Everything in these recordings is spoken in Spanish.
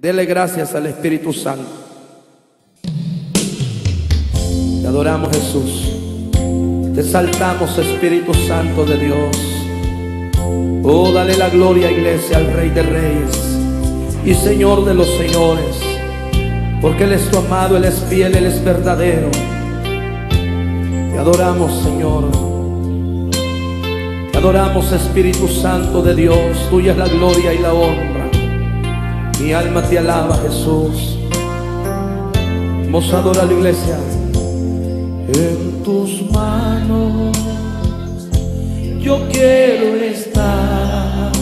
Dele gracias al Espíritu Santo. Te adoramos Jesús. Te saltamos Espíritu Santo de Dios. Oh, dale la gloria iglesia al Rey de Reyes y Señor de los Señores. Porque Él es tu amado, Él es fiel, Él es verdadero. Te adoramos Señor. Te adoramos Espíritu Santo de Dios. Tuya es la gloria y la honra. Mi alma te alaba, Jesús. Vamos a la iglesia. En tus manos yo quiero estar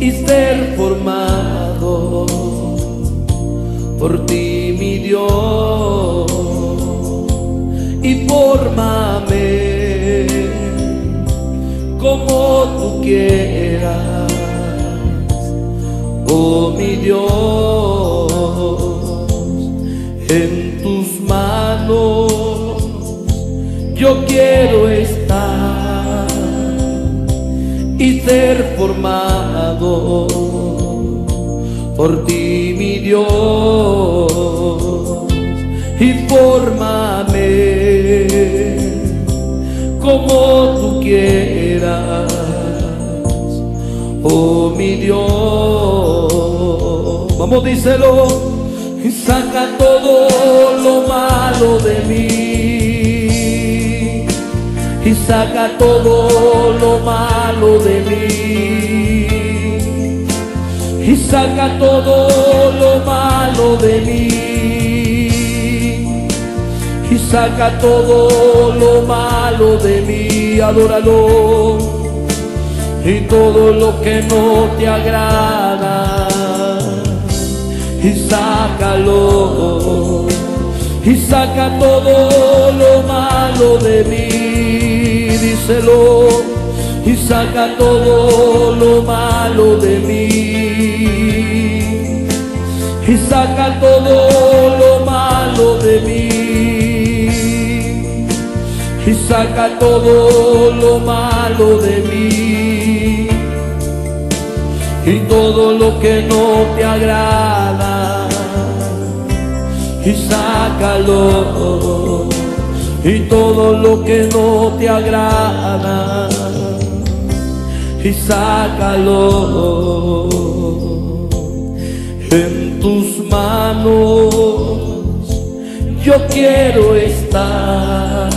y ser formado por ti, mi Dios. Y fórmame como tú quieras oh mi Dios, en tus manos yo quiero estar y ser formado. Por ti, mi Dios, y fórmame como tú quieras, oh mi Dios. Vamos, díselo. Y saca todo lo malo de mí. Y saca todo lo malo de mí. Y saca todo lo malo de mí. Y saca todo lo malo de mí. Adóralo. Y todo lo que no te agrada. Y sácalo y saca todo lo malo de mí, díselo. Y saca todo lo malo de mí. Y saca todo lo malo de mí. Y saca todo lo malo de mí y todo lo que no te agrada. Y sácalo. Y todo lo que no te agrada. Y sácalo. En tus manos yo quiero estar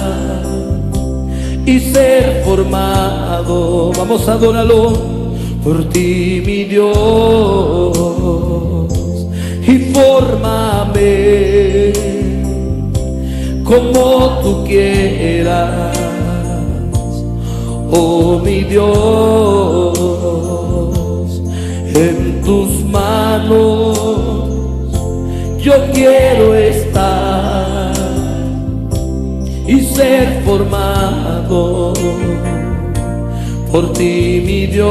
y ser formado. Vamos a adorarlo por ti, mi Dios, y fórmame como tú quieras, oh mi Dios, en tus manos yo quiero estar y ser formado por ti, mi Dios,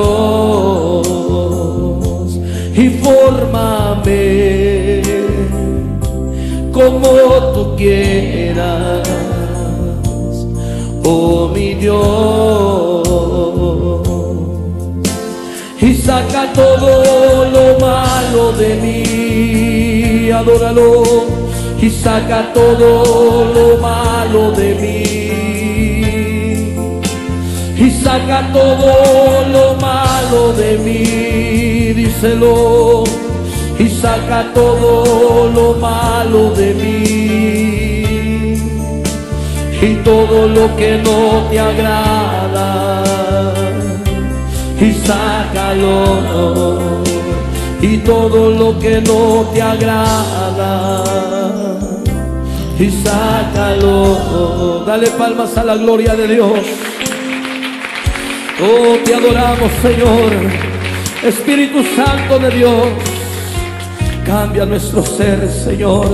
y fórmame como tú quieras, oh mi Dios, y saca todo lo malo de mí, adóralo, y saca todo lo malo de mí saca todo lo malo de mí, díselo, y saca todo lo malo de mí, y todo lo que no te agrada, y sácalo, y todo lo que no te agrada. Y sácalo, dale palmas a la gloria de Dios. Oh, te adoramos, Señor. Espíritu Santo de Dios, cambia nuestro ser, Señor.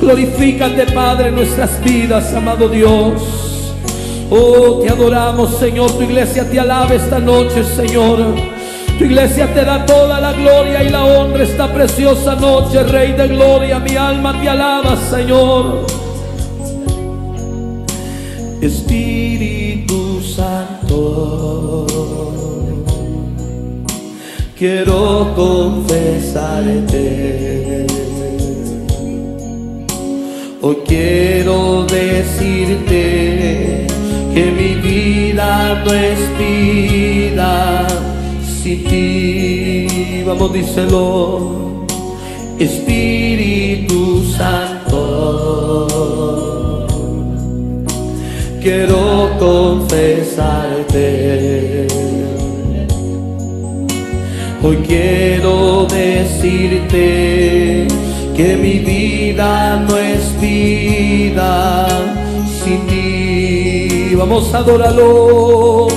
Glorifícate, Padre, nuestras vidas, amado Dios. Oh, te adoramos, Señor. Tu iglesia te alaba esta noche, Señor. Tu iglesia te da toda la gloria y la honra esta preciosa noche, Rey de gloria. Mi alma te alaba, Señor. Espíritu Santo, quiero confesarte. Hoy quiero decirte que mi vida no es vida sin ti. Vamos, díselo. Espíritu Santo, quiero confesarte. Hoy quiero decirte que mi vida no es vida sin ti. Vamos a adorarlo.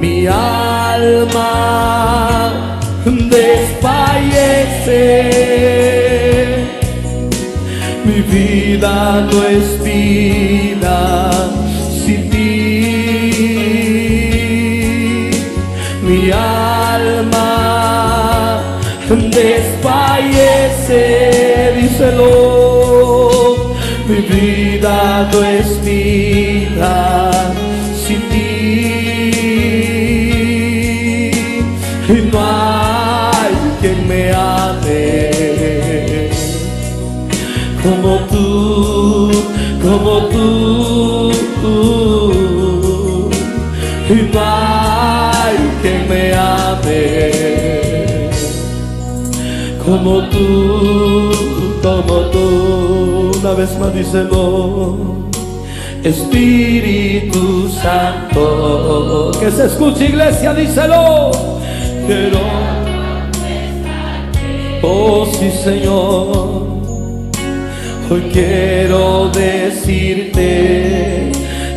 Mi alma desfallece. Mi vida no es vida ti. Mi alma desfallece, díselo. Mi vida no es vida como tú, como tú. Una vez más díselo. Espíritu Santo, que se escuche iglesia, díselo. Quiero, oh sí Señor, hoy quiero decirte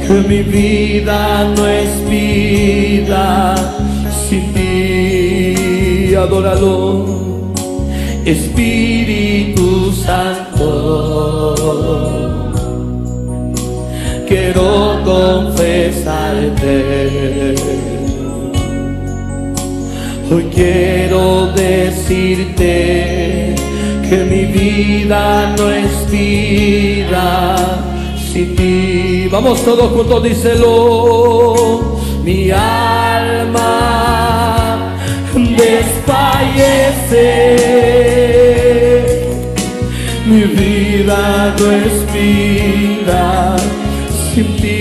que mi vida no es vida sin ti, adóralo. Espíritu Santo, quiero confesarte. Hoy quiero decirte que mi vida no es vida sin ti. Vamos todos juntos, díselo. Mi alma desfallece. Mi vida no es vida sin ti.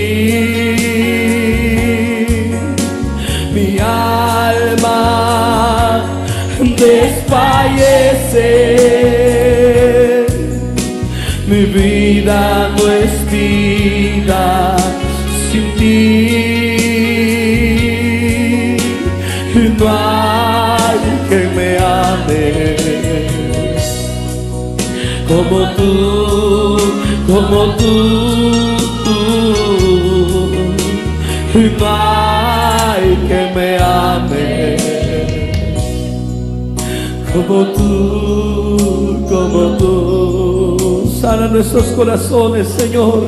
Mi alma desfallece. Mi vida no es vida como tú, como tú. Y no que me ame como tú, como tú. Sana nuestros corazones, Señor.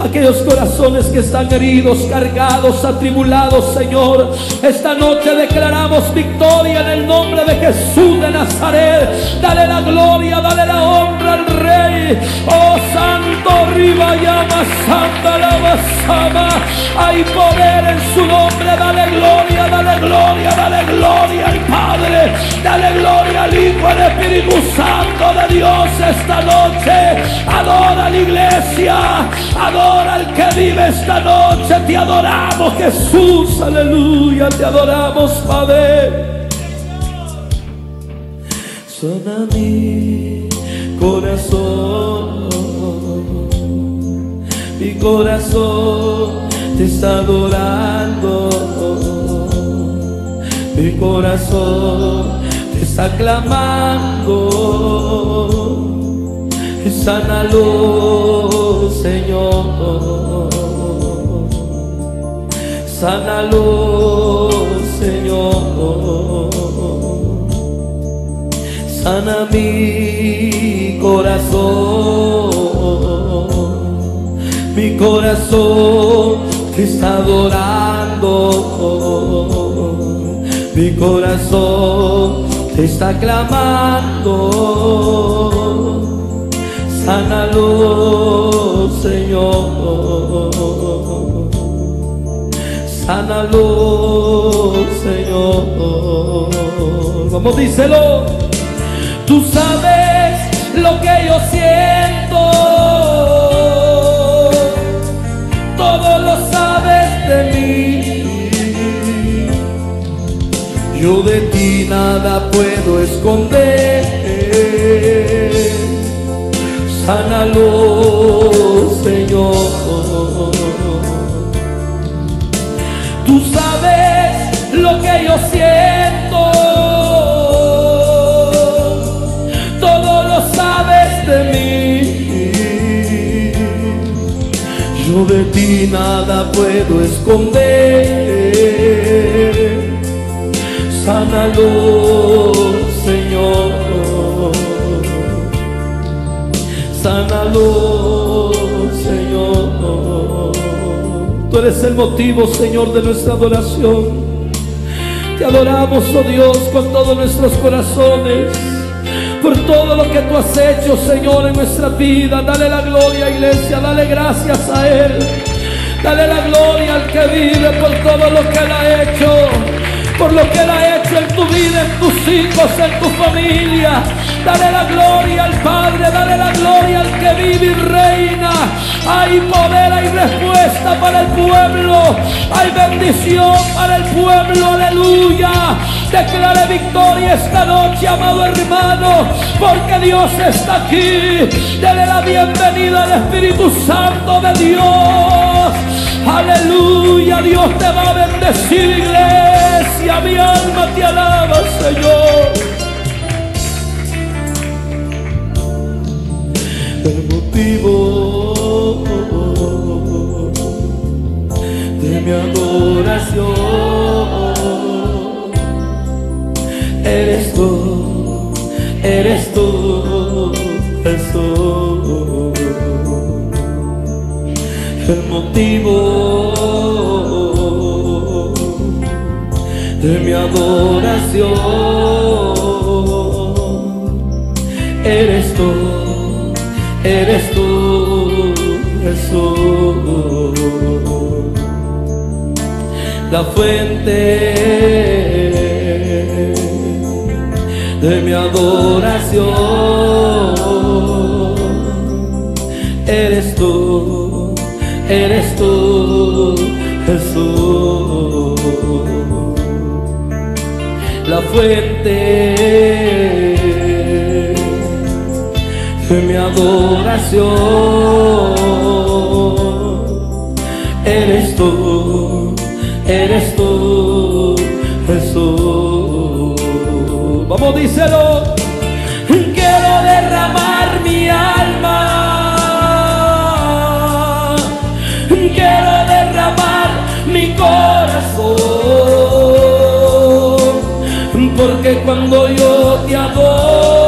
Aquellos corazones que están heridos, cargados, atribulados, Señor. Esta noche declaramos victoria en el nombre de Jesús de Nazaret. Dale la gloria, dale la honra al Rey. Oh Santo, arriba llama, Santa la basama. Hay poder en su nombre. Dale gloria, dale gloria, dale gloria al Padre. Dale gloria al Hijo, al Espíritu Santo de Dios esta noche. Adora la iglesia. Adora al que vive esta noche. Te adoramos, Jesús. Aleluya. Te adoramos, Padre. Suena mi corazón. Mi corazón te está adorando. Mi corazón te está clamando. Sánalo, Señor. Sánalo, Señor. Sana mi corazón. Mi corazón te está adorando. Mi corazón te está clamando. Sánalo, Señor. Sánalo, Señor. Vamos, díselo. Tú sabes lo que yo siento. Todo lo sabes de mí. Yo de ti nada puedo esconder. Sánalo, Señor. Tú sabes lo que yo siento. Todo lo sabes de mí. Yo de ti nada puedo esconder. Sánalo, Señor. Sánalo, Señor. Tú eres el motivo, Señor, de nuestra adoración. Te adoramos, oh Dios, con todos nuestros corazones. Por todo lo que tú has hecho, Señor, en nuestra vida. Dale la gloria, iglesia. Dale gracias a Él. Dale la gloria al que vive por todo lo que Él ha hecho. Por lo que Él ha hecho en tu vida, en tus hijos, en tu familia. Dale la gloria al Padre, dale la gloria al que vive y reina. Hay poder, hay respuesta para el pueblo. Hay bendición para el pueblo, aleluya. Declare victoria esta noche, amado hermano, porque Dios está aquí. Dele la bienvenida al Espíritu Santo de Dios. Aleluya, Dios te va a bendecir, iglesia. Mi alma te alaba, Señor. Motivo de mi adoración. Eres tú, eres tú, Jesús. El motivo de mi adoración. Eres tú, eres tú, Jesús. La fuente de mi adoración eres tú, eres tú, Jesús. La fuente de mi adoración eres tú, eres tú, Jesús. Vamos, díselo. Quiero derramar mi alma. Quiero derramar mi corazón. Porque cuando yo te adoro,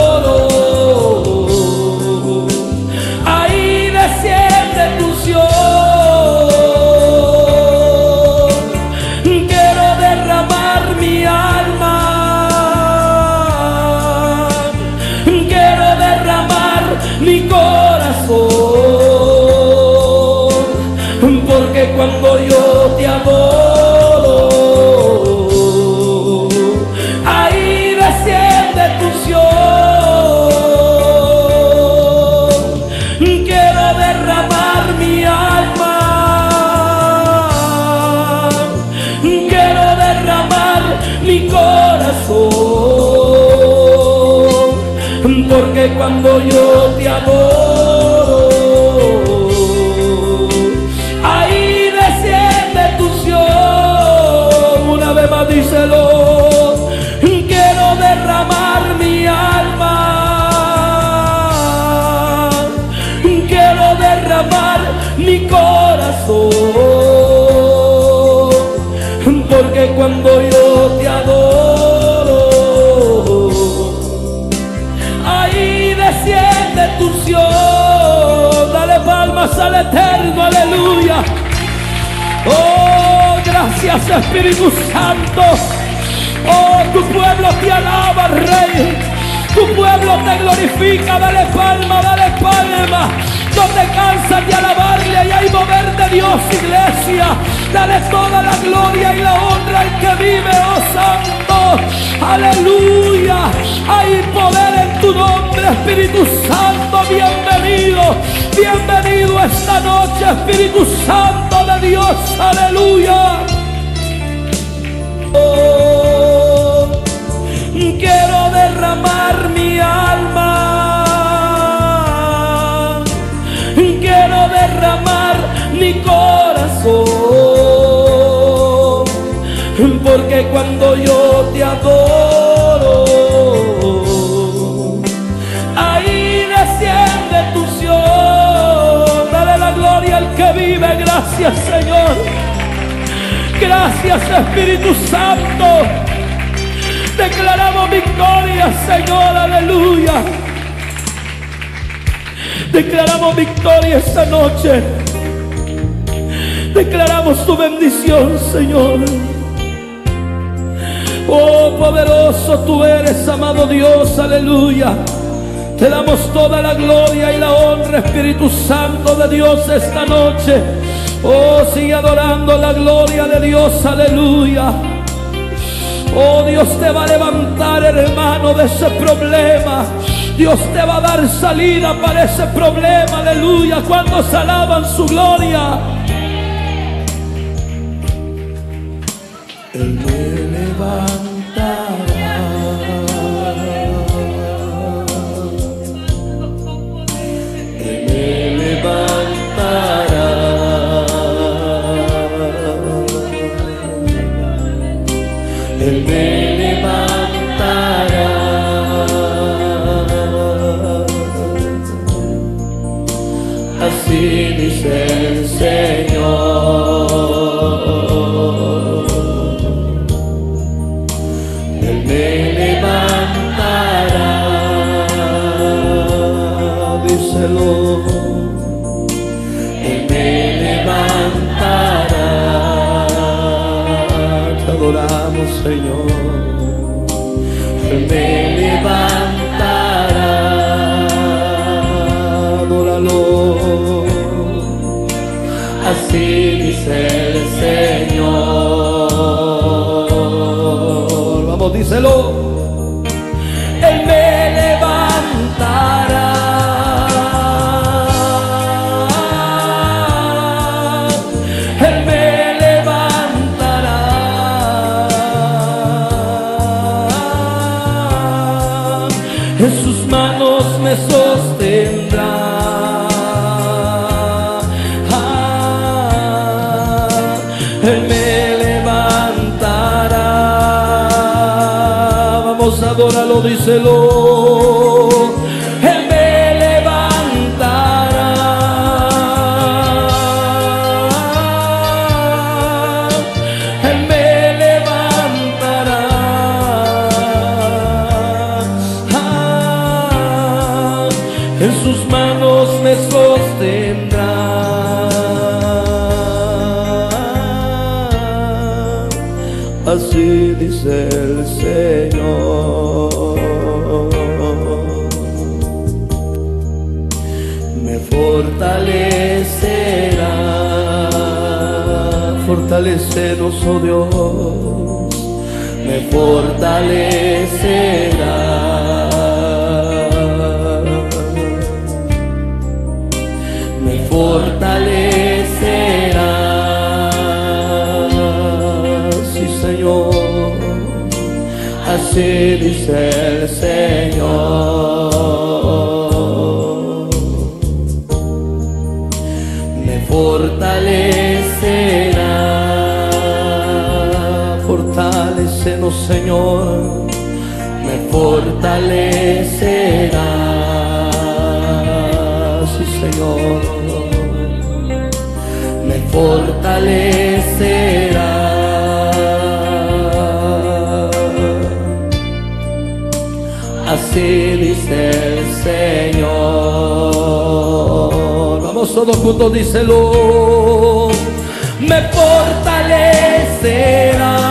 yo te adoro, ahí desciende tu unción. Dale palmas al eterno, aleluya. Oh, gracias Espíritu Santo. Oh, tu pueblo te alaba, Rey. Tu pueblo te glorifica. Dale palma, dale palma. No te cansas de alabarle y hay mover de Dios, iglesia. Dale toda la gloria y la honra al que vive, oh Santo. Aleluya. Hay poder en tu nombre, Espíritu Santo. Bienvenido. Bienvenido esta noche, Espíritu Santo de Dios. Aleluya. Quiero derramar mi alma. Quiero derramar mi corazón. Porque cuando yo te adoro, ahí desciende tu unción. Dale la gloria al que vive. Gracias, Señor. Gracias, Espíritu Santo. Declaramos victoria, Señor. Aleluya. Declaramos victoria esta noche. Declaramos tu bendición, Señor. Oh, poderoso tú eres, amado Dios, aleluya. Te damos toda la gloria y la honra, Espíritu Santo de Dios, esta noche. Oh, sigue adorando la gloria de Dios, aleluya. Oh, Dios te va a levantar, hermano, de ese problema. Dios te va a dar salida para ese problema, aleluya. Cuando se alaban su gloria. Él Oh Dios. Me fortalecerá. Me fortalecerá. Sí, Señor. Así dice el Señor. Fortalecerá. Sí, Señor. Me fortalecerá. Así dice el Señor. Vamos todos juntos, díselo. Me fortalecerá.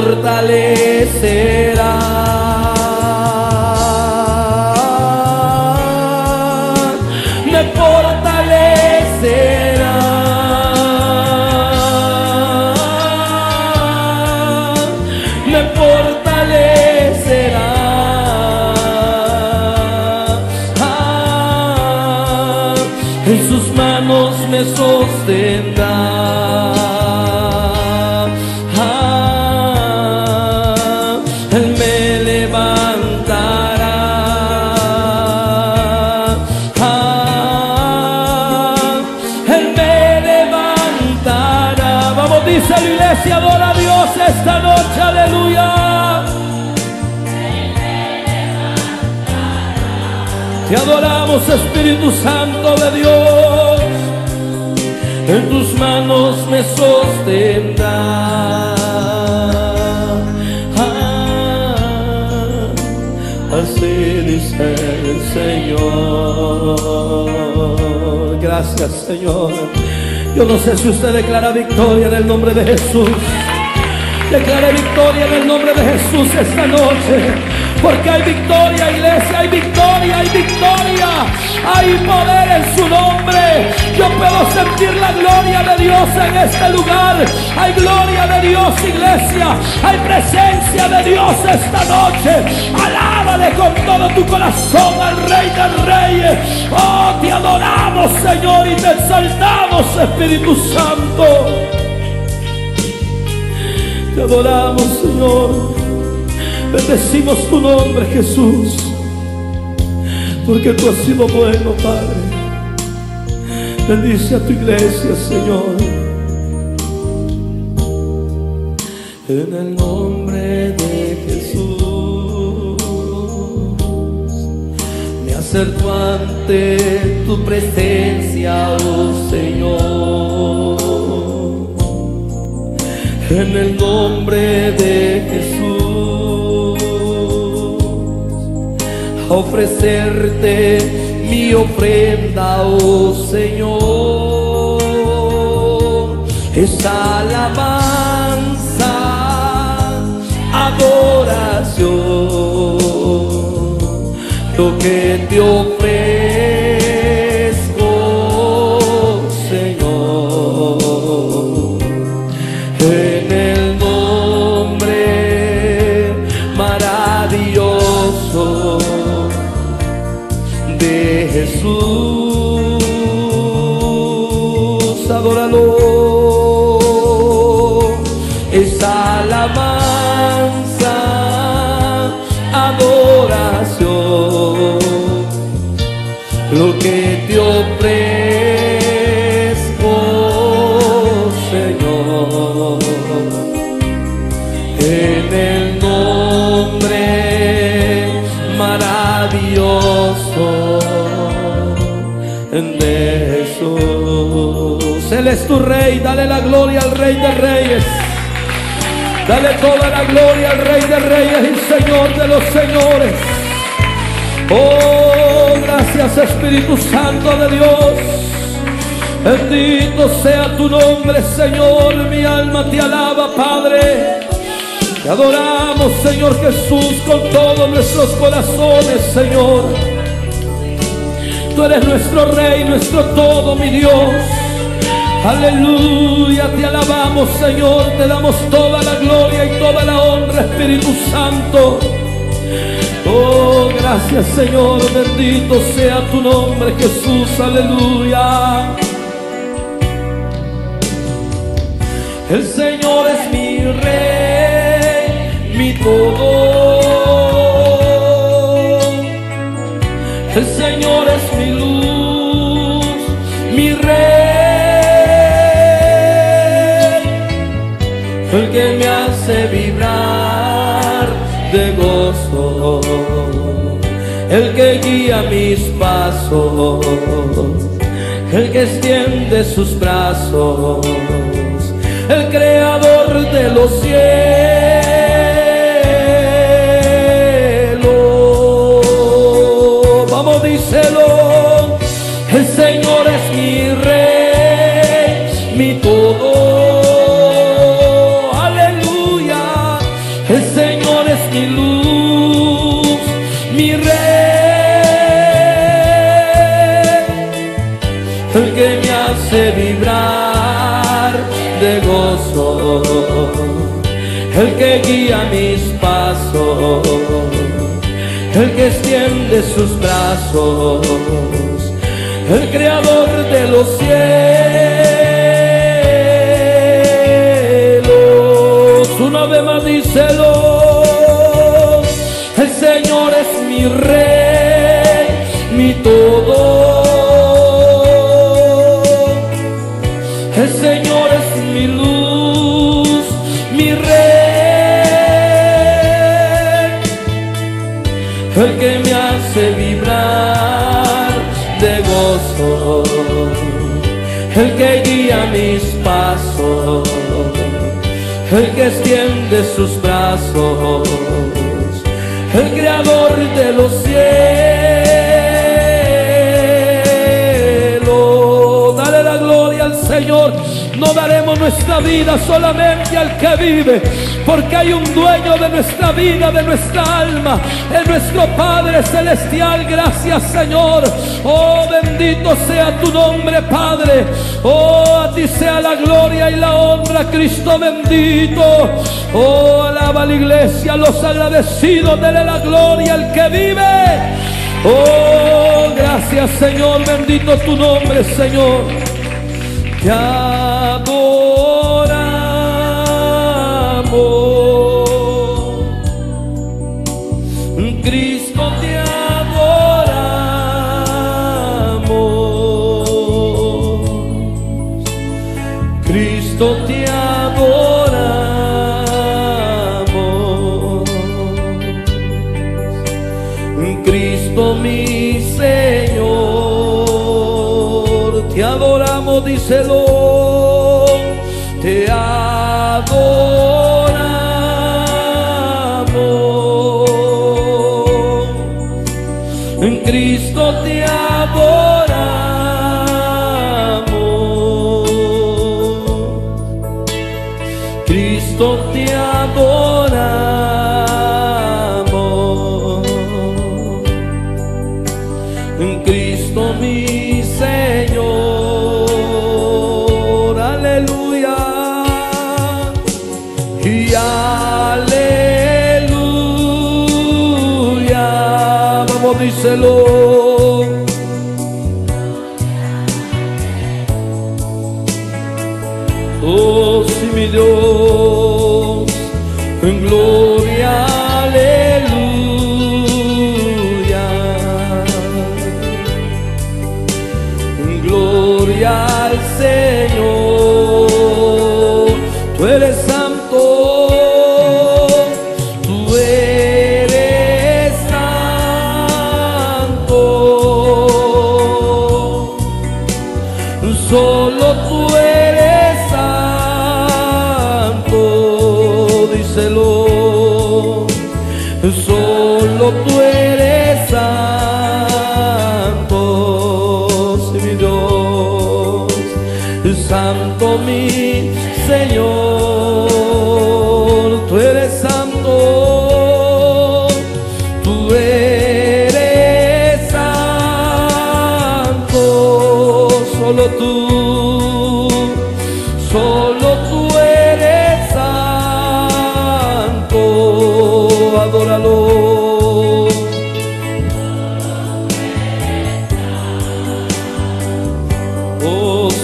Me Te adoramos, Espíritu Santo de Dios. En tus manos me sostendrá. Ah, así dice el Señor. Gracias, Señor. Yo no sé si usted declara victoria en el nombre de Jesús. Declare victoria en el nombre de Jesús esta noche. Porque hay victoria, iglesia, hay victoria, hay victoria. Hay poder en su nombre. Yo puedo sentir la gloria de Dios en este lugar. Hay gloria de Dios, iglesia. Hay presencia de Dios esta noche. Alábale con todo tu corazón al Rey de Reyes. Oh, te adoramos, Señor, y te exaltamos, Espíritu Santo. Te adoramos, Señor. Bendecimos tu nombre, Jesús. Porque tú has sido bueno, Padre. Bendice a tu iglesia, Señor. En el nombre de Jesús. Me acerco ante tu presencia, oh Señor en el nombre de Jesús, ofrecerte mi ofrenda, oh Señor, es alabanza, adoración, lo que te ofrezco, Es tu rey, dale la gloria al rey de reyes. Dale toda la gloria al rey de reyes y señor de los señores. Oh, gracias Espíritu Santo de Dios. Bendito sea tu nombre, Señor. Mi alma te alaba, Padre. Te adoramos, Señor Jesús, con todos nuestros corazones, Señor. Tú eres nuestro Rey, nuestro todo, mi Dios. Aleluya, te alabamos, Señor. Te damos toda la gloria y toda la honra, Espíritu Santo. Oh, gracias Señor, bendito sea tu nombre Jesús, aleluya. El Señor es mi rey, mi todo. El Señor es mi luz, el que guía mis pasos, el que extiende sus brazos, el creador de los cielos. El que guía mis pasos, el que extiende sus brazos, el creador de los cielos. El que extiende sus brazos, el creador de los cielos. Dale la gloria al Señor. No daremos nuestra vida solamente al que vive, porque hay un dueño de nuestra vida, de nuestra alma, es nuestro Padre Celestial. Gracias Señor. Oh, bendito sea tu nombre, Padre. Oh, a ti sea la gloria y la honra, Cristo bendito. Oh, alaba la iglesia, los agradecidos, dele la gloria al que vive. Oh, gracias Señor, bendito tu nombre, Señor. Te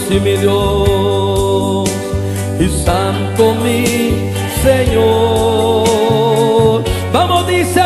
Sí, mi Dios, y santo mi Señor. Vamos, dice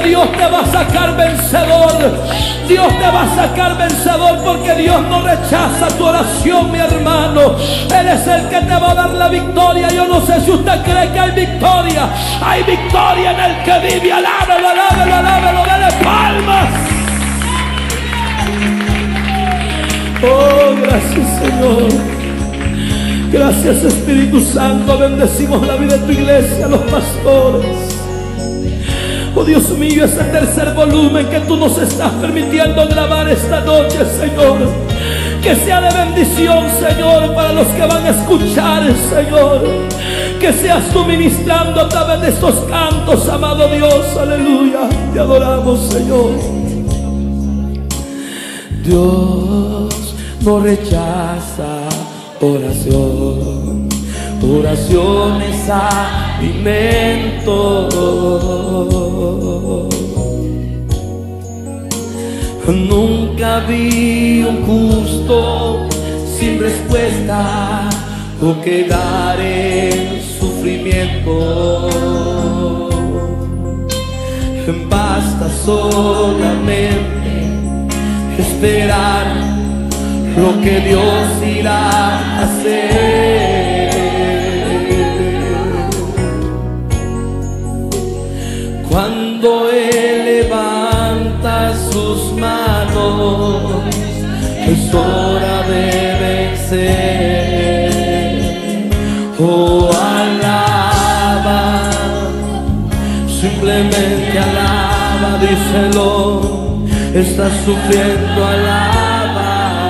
Dios te va a sacar vencedor. Dios te va a sacar vencedor porque Dios no rechaza tu oración, mi hermano. Él es el que te va a dar la victoria. Yo no sé si usted cree que hay victoria. Hay victoria en el que vive. Alábelo, alábelo, alábelo. Dale palmas. Oh, gracias, Señor. Gracias Espíritu Santo, bendecimos la vida de tu iglesia, los pastores. Oh Dios mío, ese tercer volumen que tú nos estás permitiendo grabar esta noche, Señor. Que sea de bendición, Señor, para los que van a escuchar, Señor. Que seas tú ministrando a través de estos cantos, amado Dios, aleluya. Te adoramos, Señor. Dios no rechaza oración. Oración es. Nunca vi un justo sin respuesta o quedar en sufrimiento. Basta solamente esperar lo que Dios irá a hacer. Cuando Él levanta sus manos, es hora de vencer. Oh, alaba, simplemente alaba, díselo. Estás sufriendo, alaba.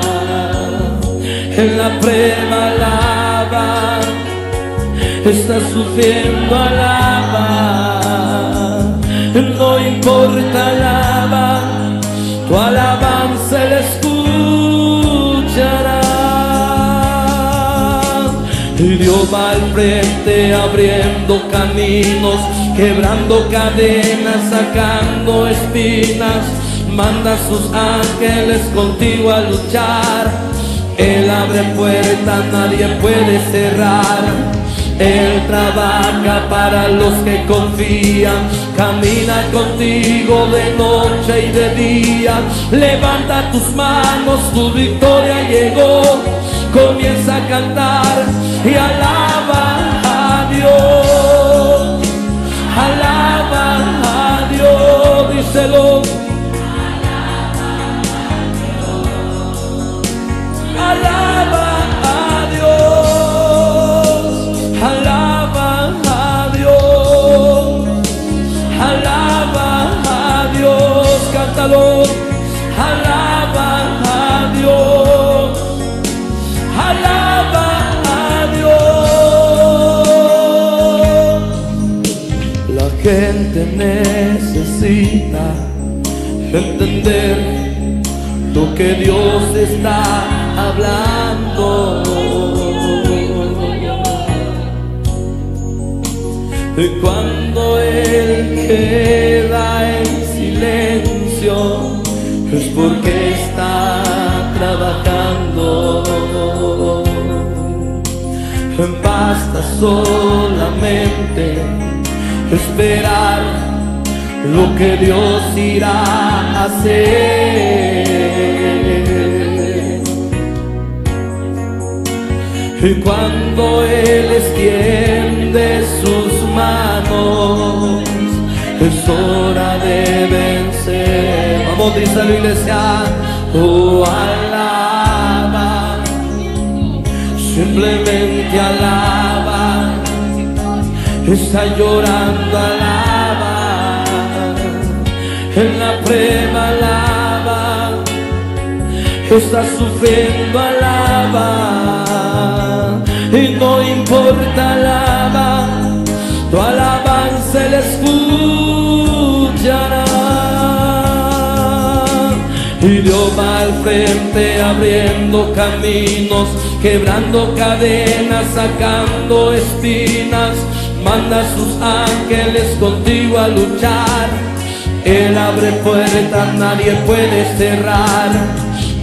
En la prueba, alaba. Estás sufriendo, alaba. Tu alabanza Él escuchará. Y Dios va al frente abriendo caminos, quebrando cadenas, sacando espinas. Manda a sus ángeles contigo a luchar. Él abre puertas, nadie puede cerrar. Él trabaja para los que confían, camina contigo de noche y de día. Levanta tus manos, tu victoria llegó. Comienza a cantar y alaba a Dios. Alaba a Dios, díselo. Entender lo que Dios está hablando. Y cuando Él queda en silencio, es porque está trabajando. Basta solamente esperar lo que Dios irá a hacer. Y cuando Él extiende sus manos, es hora de vencer. Vamos, dice la iglesia, oh alaba, simplemente alaba, está llorando, alaba, prueba alaba, está sufriendo, alaba, y no importa, alaba, tu alabanza le escuchará. Y Dios va al frente abriendo caminos, quebrando cadenas, sacando espinas. Manda a sus ángeles contigo a luchar. Él abre puertas, nadie puede cerrar.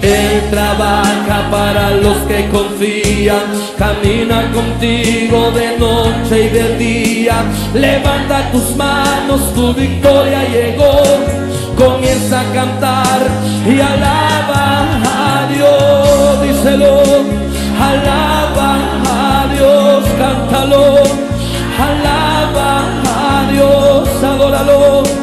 Él trabaja para los que confían, camina contigo de noche y de día. Levanta tus manos, tu victoria llegó. Comienza a cantar y alaba a Dios, díselo. Alaba a Dios, cántalo. Alaba a Dios, adóralo.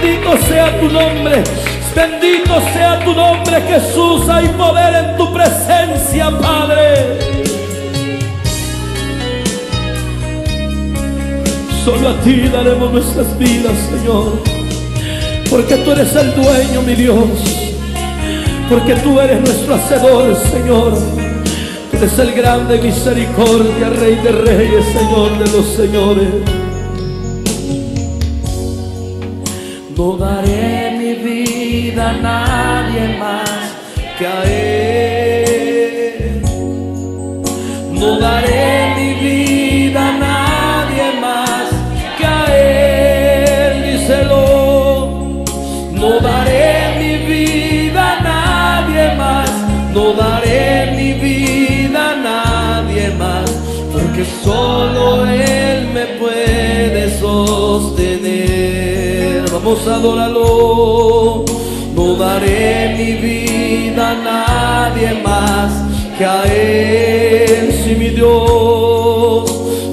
Bendito sea tu nombre. Bendito sea tu nombre Jesús. Hay poder en tu presencia, Padre. Solo a ti daremos nuestras vidas, Señor. Porque tú eres el dueño, mi Dios. Porque tú eres nuestro hacedor, Señor. Tú eres el grande misericordia, Rey de reyes, Señor de los señores. Sostener. Vamos a adorarlo. No daré mi vida a nadie más que a Él, si mi Dios.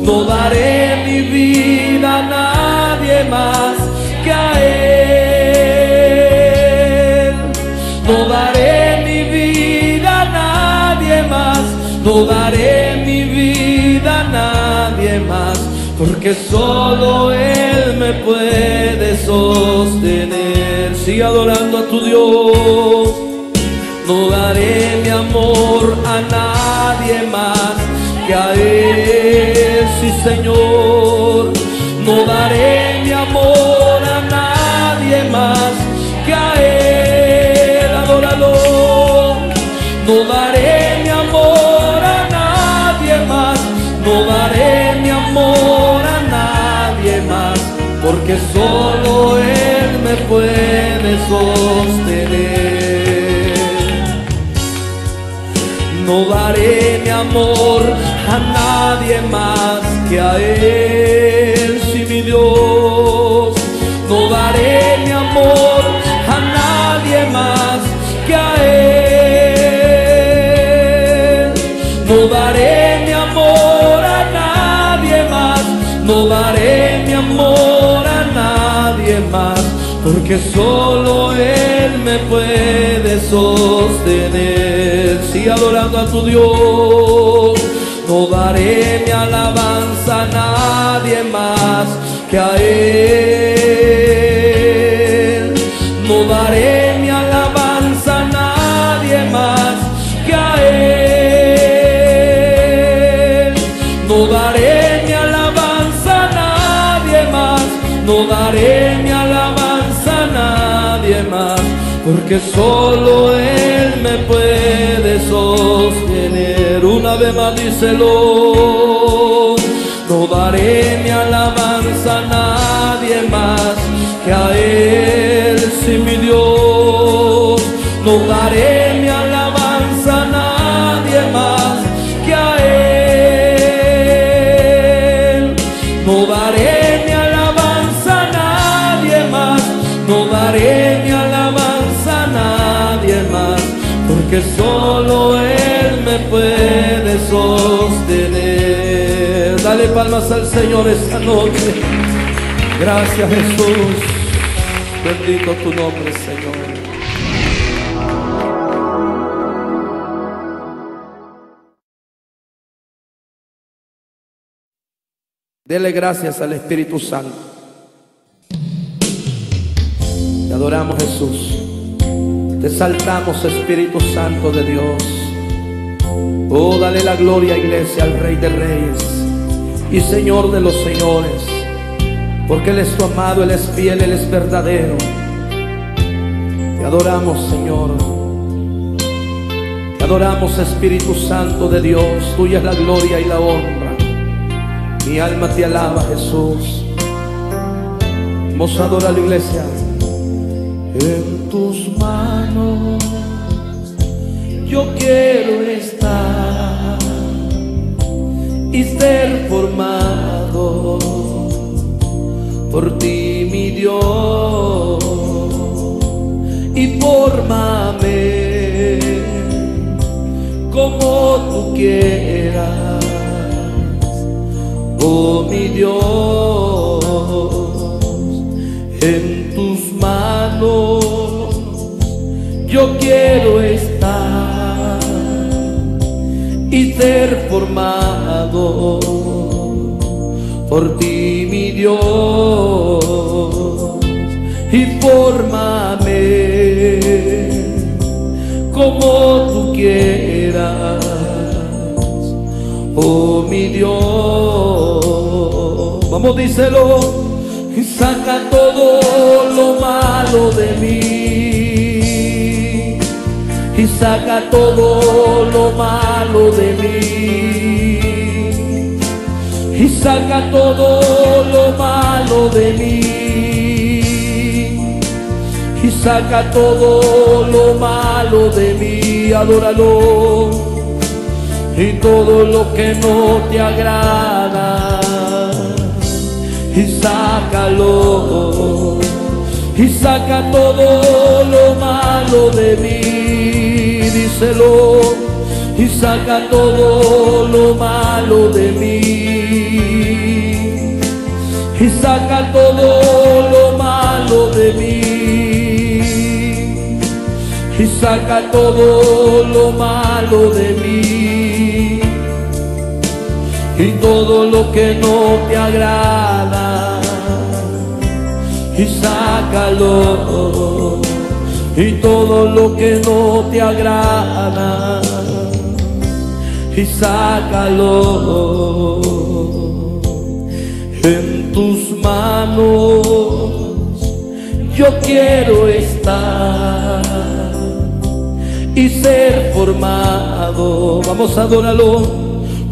No daré mi vida a nadie más que a Él. No daré mi vida a nadie más. No daré Porque solo Él me puede sostener. Sigue adorando a tu Dios. No daré mi amor a nadie más que a Él, sí Señor. No daré porque solo Él me puede sostener. No daré mi amor a nadie más que a Él, si mi Dios. Porque solo Él me puede sostener. Sigue adorando a tu Dios. No daré mi alabanza a nadie más que a Él. Porque solo Él me puede sostener. Una vez más díselo. No daré mi alabanza a nadie más que a Él, si mi Dios. No daré palmas al Señor esta noche. Gracias Jesús. Bendito tu nombre, Señor. Dele gracias al Espíritu Santo. Te adoramos Jesús. Te saltamos Espíritu Santo de Dios. Oh, dale la gloria, iglesia, al Rey de Reyes y Señor de los Señores. Porque Él es tu amado, Él es fiel, Él es verdadero. Te adoramos, Señor. Te adoramos, Espíritu Santo de Dios. Tuya es la gloria y la honra. Mi alma te alaba, Jesús. Vamos a adorar la iglesia. En tus manos yo quiero estar y ser formado. Por ti, mi Dios, y fórmame como tú quieras, oh mi Dios, en tus manos yo quiero y ser formado por ti, mi Dios, y fórmame como tú quieras, oh mi Dios. Vamos, díselo, y saca todo lo malo de mí, saca todo lo malo de mí. Y saca todo lo malo de mí. Y saca todo lo malo de mí, adóralo. Y todo lo que no te agrada y sácalo. Y saca todo lo malo malo de mí, díselo, y saca todo lo malo de mí, y saca todo lo malo de mí, y saca todo lo malo de mí, y todo lo que no te agrada. Y sácalo y todo lo que no te agrada. Y sácalo en tus manos. Yo quiero estar y ser formado. Vamos a adorarlo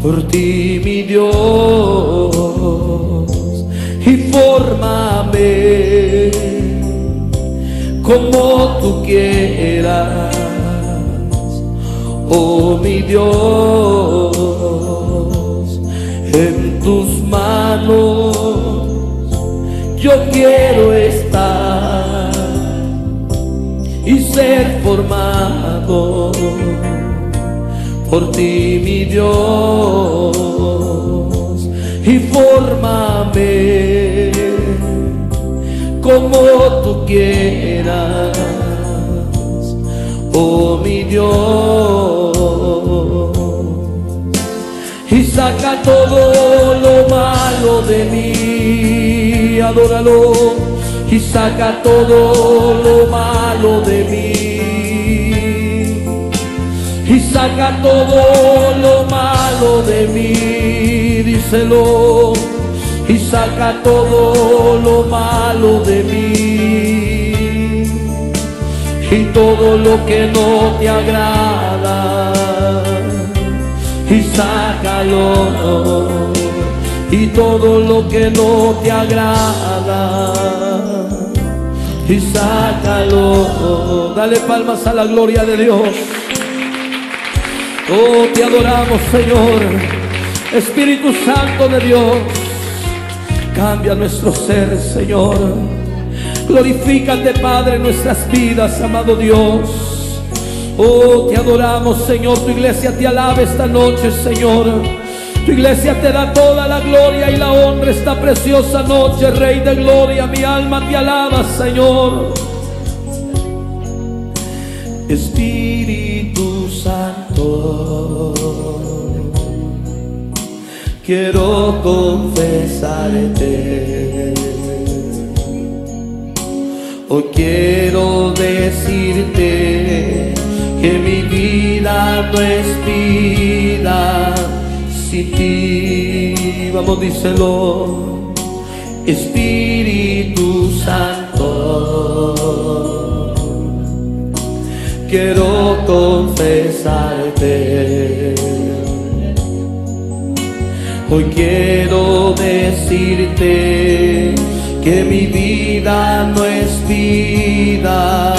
por ti mi Dios. Y fórmame como tú quieras, oh mi Dios, en tus manos yo quiero estar y ser formado. Por ti, mi Dios y fórmame como tú quieras, oh mi Dios, y saca todo lo malo de mí, adóralo, y saca todo lo malo de mí. Y saca todo lo malo de mí, díselo, y saca todo lo malo de mí, y todo lo que no te agrada, y sácalo, y todo lo que no te agrada. Y sácalo, dale palmas a la gloria de Dios. Oh, te adoramos, Señor. Espíritu Santo de Dios, cambia nuestro ser, Señor. Glorifícate, Padre, en nuestras vidas, amado Dios. Oh, te adoramos, Señor. Tu iglesia te alaba esta noche, Señor. Tu iglesia te da toda la gloria y la honra esta preciosa noche, Rey de gloria. Mi alma te alaba, Señor. Espíritu Santo, quiero confesarte. Hoy quiero decirte que mi vida no es vida sin ti. Vamos, díselo. Espíritu Santo quiero confesarte. Hoy quiero decirte que mi vida no es vida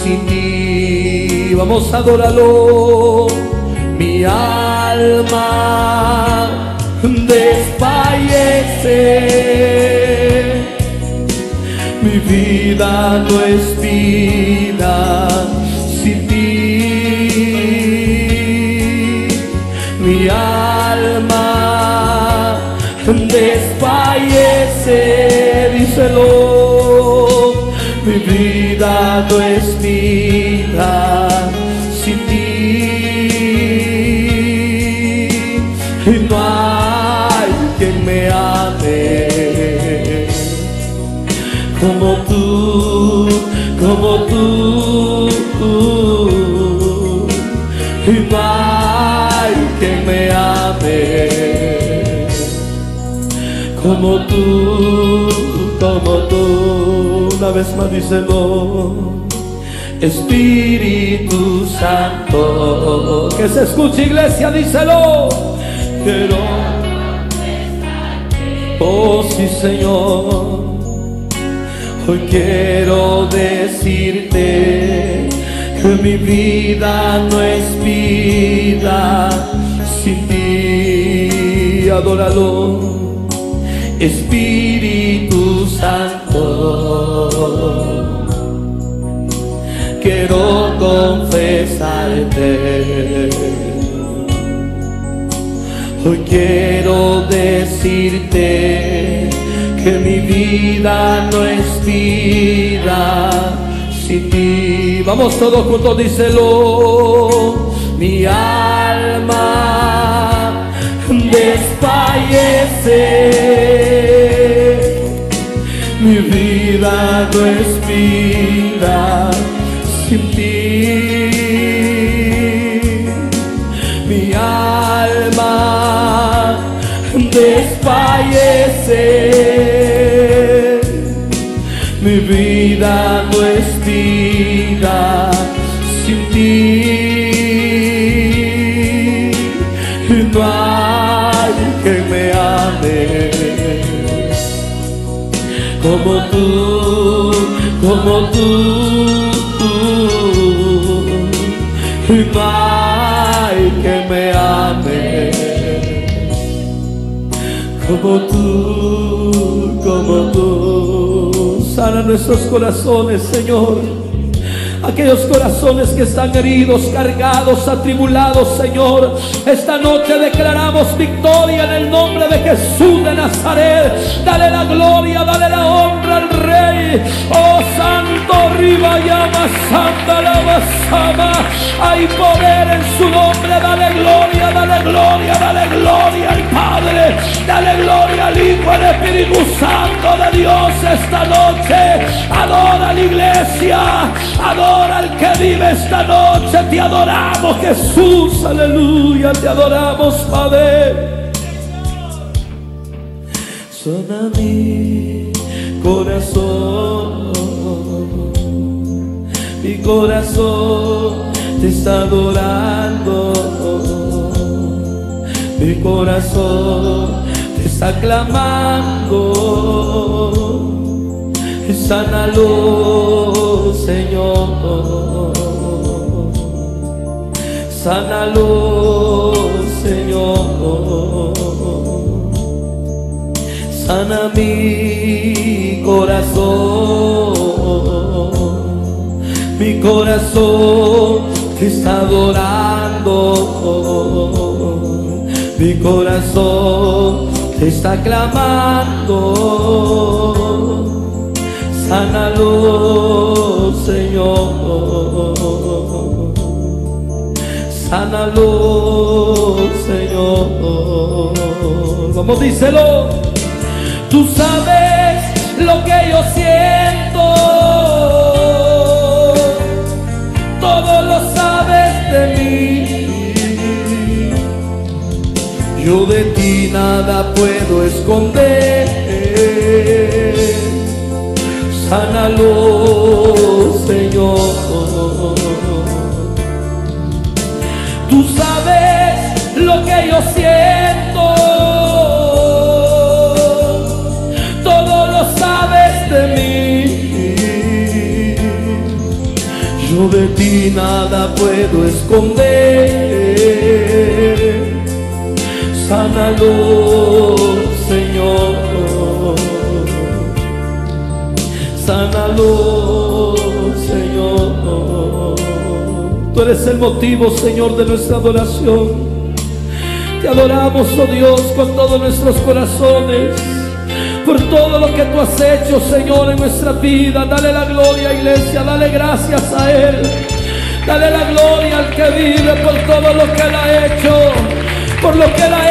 sin ti. Vamos a adorarlo. Mi alma desfallece. Mi vida no es vida sin ti. Mi alma desfallece, díselo. Mi vida no es vida sin ti. Y no hay quien me ame como tú, como tú. Y no hay como tú, como tú. Una vez más díselo. Espíritu Santo, que se escuche iglesia, díselo. Quiero, oh sí Señor. Hoy quiero decirte que mi vida no es vida sin ti. Adóralo, Espíritu Santo. quiero confesarte. Hoy quiero decirte que mi vida no es vida sin ti. Vamos todos juntos, díselo. Mi alma desfallece. Mi vida no es vida sin ti. Mi alma desfallece. Como tú, como tú. No hay que me ame como tú, como tú. Sana nuestros corazones, Señor. Aquellos corazones que están heridos, cargados, atribulados, Señor. Esta noche declaramos victoria en el nombre de Jesús de Nazaret. Dale la gloria, dale la honra al Rey. Oh Santo, arriba llama, Santa la basama. Hay poder en su nombre. Dale gloria, dale gloria, dale gloria al Padre. Dale gloria al Hijo, al Espíritu Santo de Dios esta noche. Adora la iglesia. Adora al que vive esta noche. Te adoramos, Jesús. Aleluya. Te adoramos, Padre. Mi corazón. Mi corazón te está adorando. Mi corazón te está clamando. Sánalo, Señor. Sánalo, Señor. Sana mi corazón. Mi corazón te está adorando. Mi corazón te está clamando. Sánalo, Señor. Sánalo, Señor. Vamos, díselo. Tú sabes lo que yo siento. Todo lo sabes de mí. Yo de ti nada puedo esconder. Sánalo, Señor. Tú sabes lo que yo siento. De ti nada puedo esconder. Sánalo, Señor. Sánalo, Señor. Tú eres el motivo, Señor, de nuestra adoración. Te adoramos, oh Dios, con todos nuestros corazones. Por todo lo que tú has hecho, Señor, en nuestra vida. Dale la gloria, iglesia. Dale gracias a Él. Dale la gloria al que vive por todo lo que Él ha hecho. Por lo que Él ha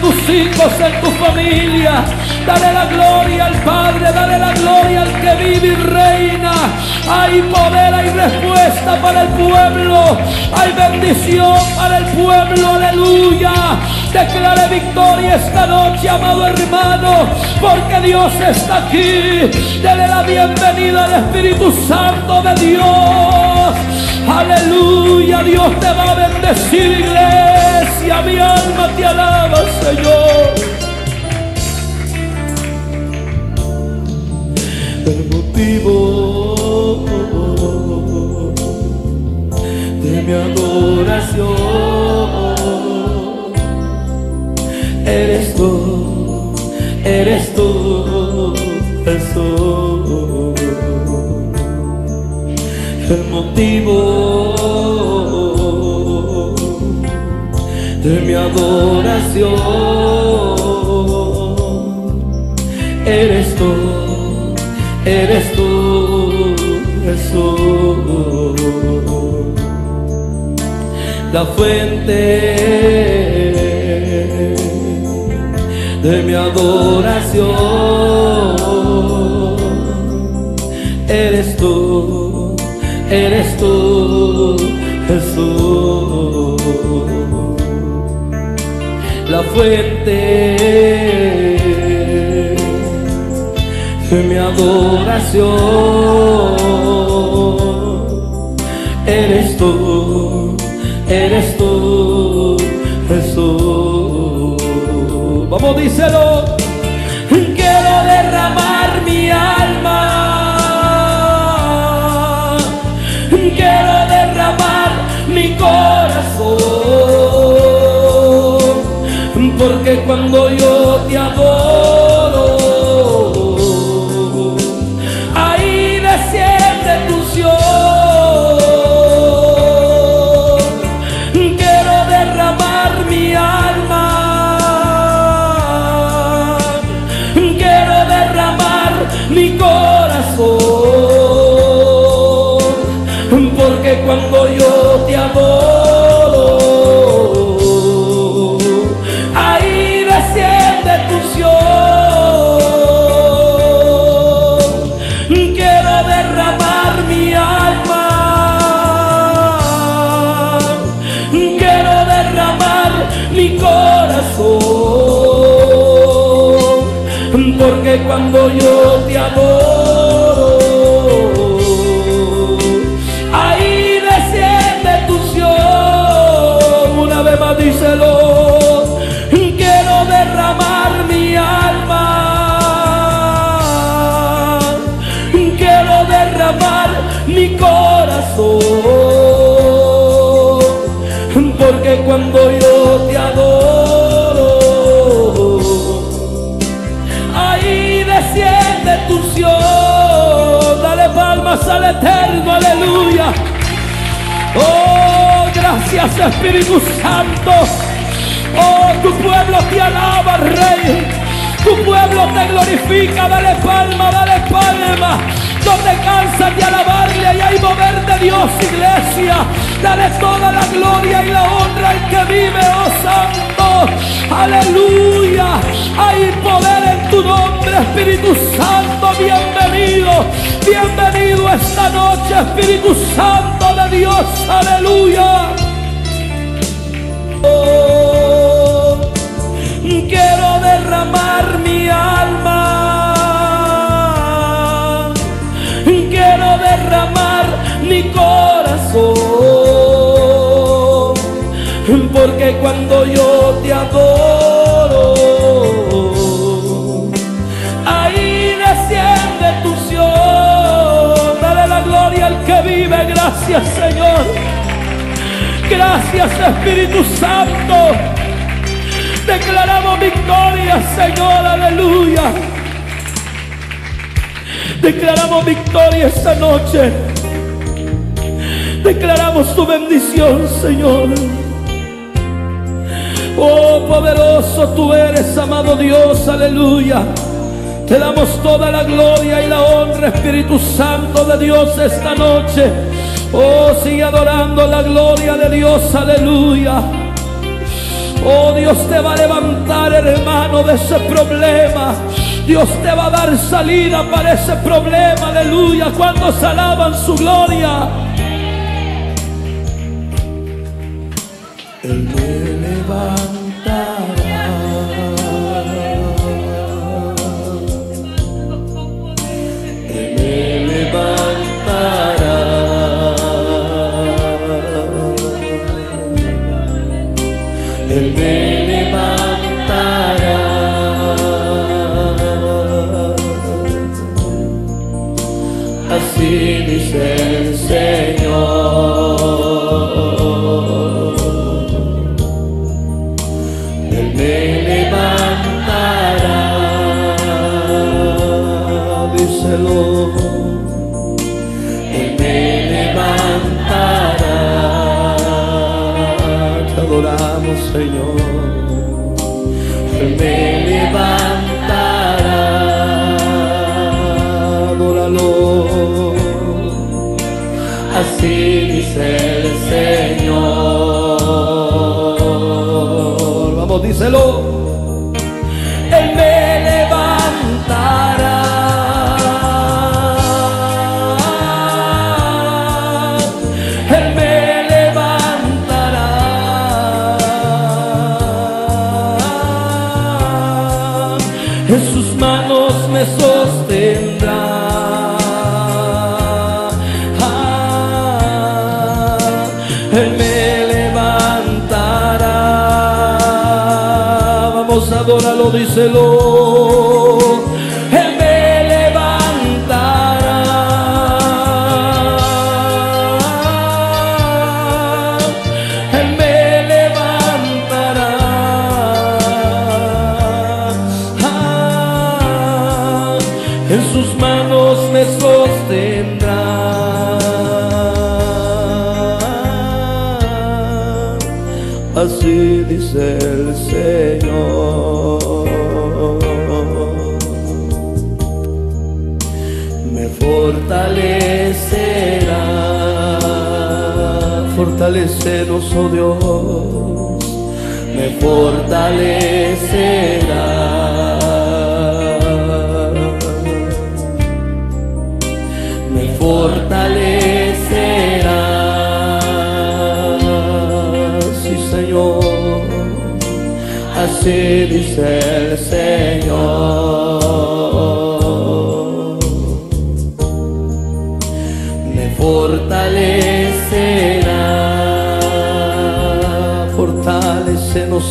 tus hijos, en tu familia. Dale la gloria al Padre, dale la gloria al que vive y reina. Hay poder, hay respuesta para el pueblo. Hay bendición para el pueblo, aleluya. Declare victoria esta noche, amado hermano, porque Dios está aquí. Dele la bienvenida al Espíritu Santo de Dios. Aleluya, Dios te va a bendecir, iglesia. Mi alma te alaba, Señor. El motivo de mi adoración eres tú, eres tú, Jesús. El motivo de mi adoración. Eres tú, eres tú, Jesús, la fuente de mi adoración. Eres tú, eres tú, Jesús, la fuente de mi adoración. Eres tú, eres tú, Jesús. Vamos, díselo. Quiero derramar Cuando yo te adoro, cuando yo Espíritu Santo. Oh, tu pueblo te alaba, Rey. Tu pueblo te glorifica. Dale palma, dale palma. No te cansas de alabarle y hay mover de Dios, iglesia. Dale toda la gloria y la honra al que vive, oh Santo. Aleluya. Hay poder en tu nombre, Espíritu Santo. Bienvenido. Bienvenido esta noche, Espíritu Santo de Dios. Aleluya. Quiero derramar mi alma. Quiero derramar mi corazón. Porque cuando yo te adoro, ahí desciende tu unción. Dale la gloria al que vive. Gracias, Señor. Gracias Espíritu Santo. Declaramos victoria, Señor, aleluya. Declaramos victoria esta noche. Declaramos tu bendición, Señor. Oh, poderoso tú eres, amado Dios, aleluya. Te damos toda la gloria y la honra, Espíritu Santo de Dios, esta noche. Oh, sigue adorando la gloria de Dios, aleluya. Oh, Dios te va a levantar, hermano, de ese problema. Dios te va a dar salida para ese problema, aleluya. Cuando se alaban su gloria. Adorarlo, Oh Dios. Me fortalecerá. Me fortalecerá. Sí, Señor. Así dice el Señor.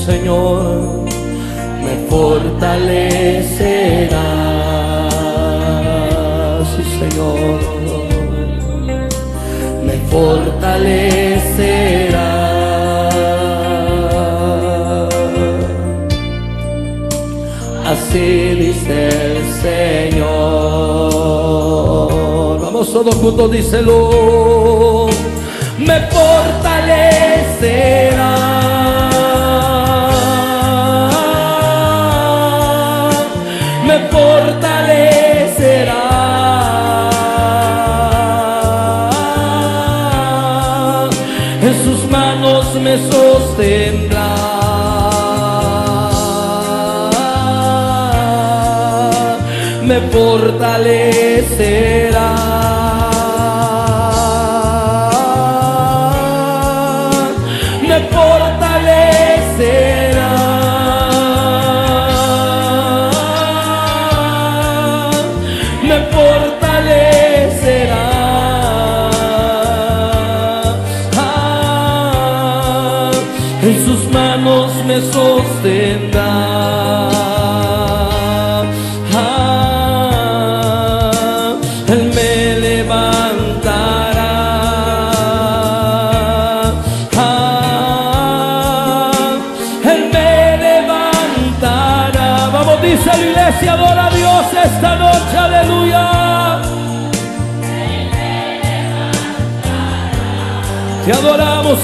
Señor. Me fortalecerá. Sí, Señor. Me fortalecerá. Así dice el Señor. Vamos todos juntos, díselo. Me fortalecerá. Me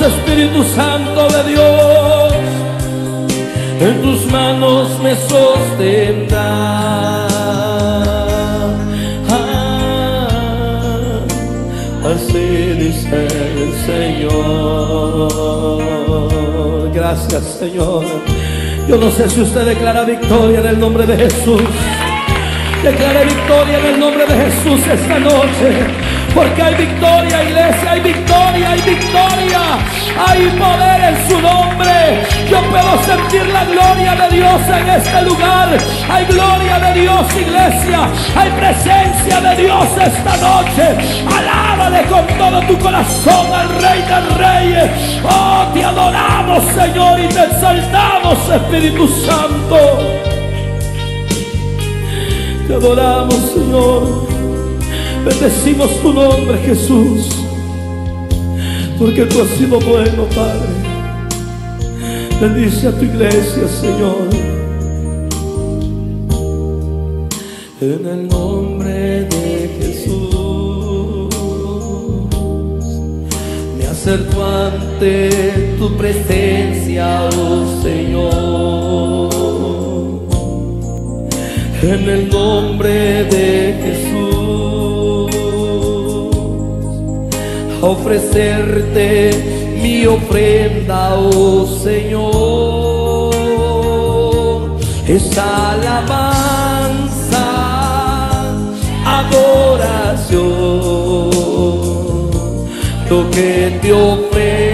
Espíritu Santo de Dios. En tus manos me sostendrá. Ah, así dice el Señor. Gracias, Señor. Yo no sé si usted declara victoria en el nombre de Jesús. Declare victoria en el nombre de Jesús esta noche. Porque hay victoria, iglesia, hay victoria, hay victoria. Hay poder en su nombre. Yo puedo sentir la gloria de Dios en este lugar. Hay gloria de Dios, iglesia. Hay presencia de Dios esta noche. Alábale con todo tu corazón al Rey de Reyes. Oh, te adoramos, Señor, y te exaltamos, Espíritu Santo. Te adoramos, Señor. Bendecimos tu nombre, Jesús. Porque tú has sido bueno, Padre. Bendice a tu iglesia, Señor. En el nombre de Jesús. Me acerco ante tu presencia, oh Señor. En el nombre de Jesús, ofrecerte mi ofrenda, oh Señor. Esa alabanza, adoración lo que te ofrezco,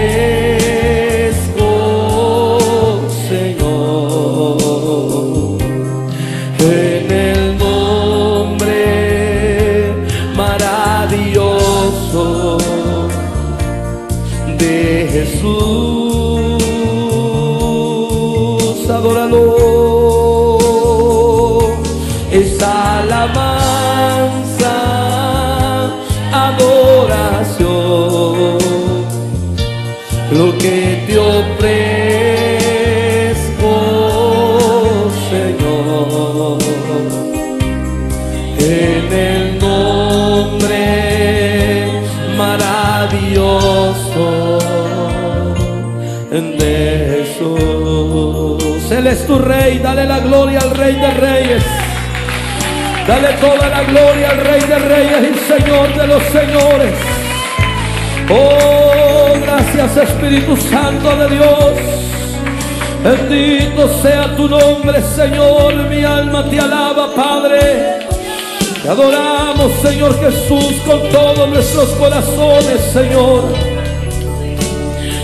es tu rey, dale la gloria al rey de reyes. Dale toda la gloria al Rey de Reyes y Señor de los Señores. Oh, gracias Espíritu Santo de Dios. Bendito sea tu nombre, Señor. Mi alma te alaba, Padre. Te adoramos, Señor Jesús, con todos nuestros corazones, Señor.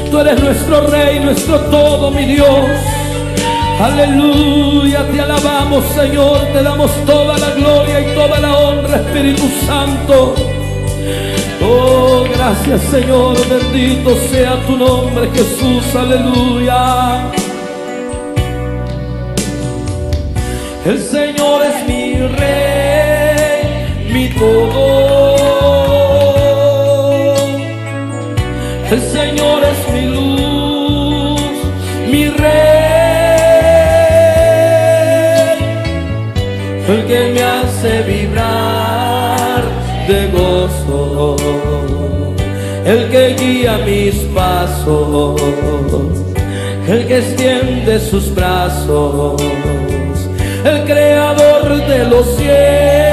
Tú eres nuestro Rey, nuestro todo, mi Dios. Aleluya, te alabamos Señor, te damos toda la gloria y toda la honra, Espíritu Santo. Oh, gracias Señor, bendito sea tu nombre Jesús, aleluya. El Señor es mi rey, mi todo. El que guía mis pasos. El que extiende sus brazos. El creador de los cielos.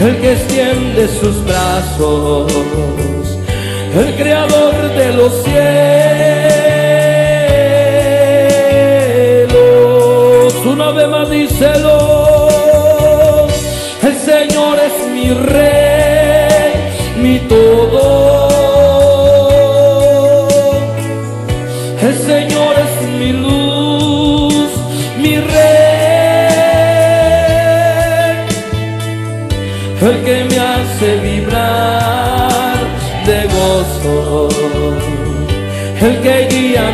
El que extiende sus brazos el creador de los cielos. Una vez más díselo, el Señor es mi rey, mi todo.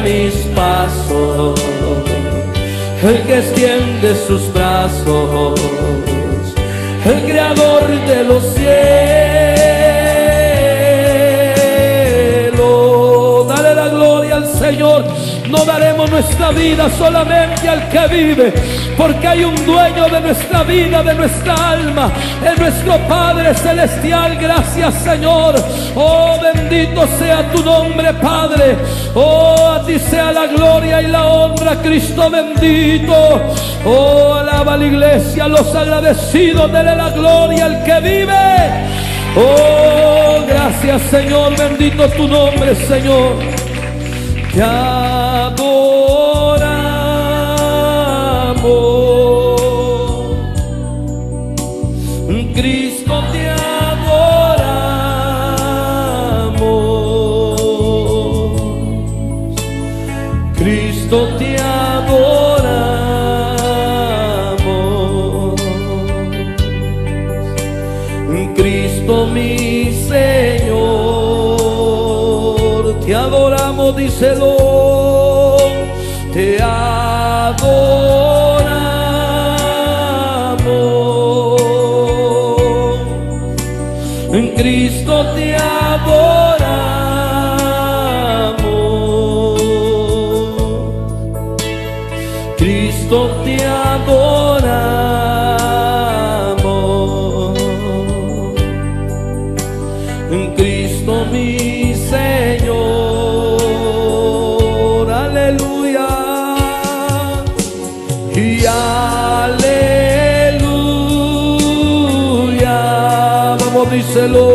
Mis pasos, el que extiende sus brazos, el creador de los cielos. Dale la gloria al Señor. No daremos nuestra vida solamente al que vive, porque hay un dueño de nuestra vida, de nuestra alma, es nuestro Padre Celestial. Gracias Señor. Oh, bendito sea tu nombre, Padre. Oh, a ti sea la gloria y la honra, Cristo bendito. Oh, alaba la iglesia, los agradecidos, dele la gloria al que vive. Oh, gracias Señor, bendito tu nombre, Señor. Te amor. Cristo te adoramos. Cristo te adoramos. Cristo mi Señor, te adoramos, díselo. Díselo.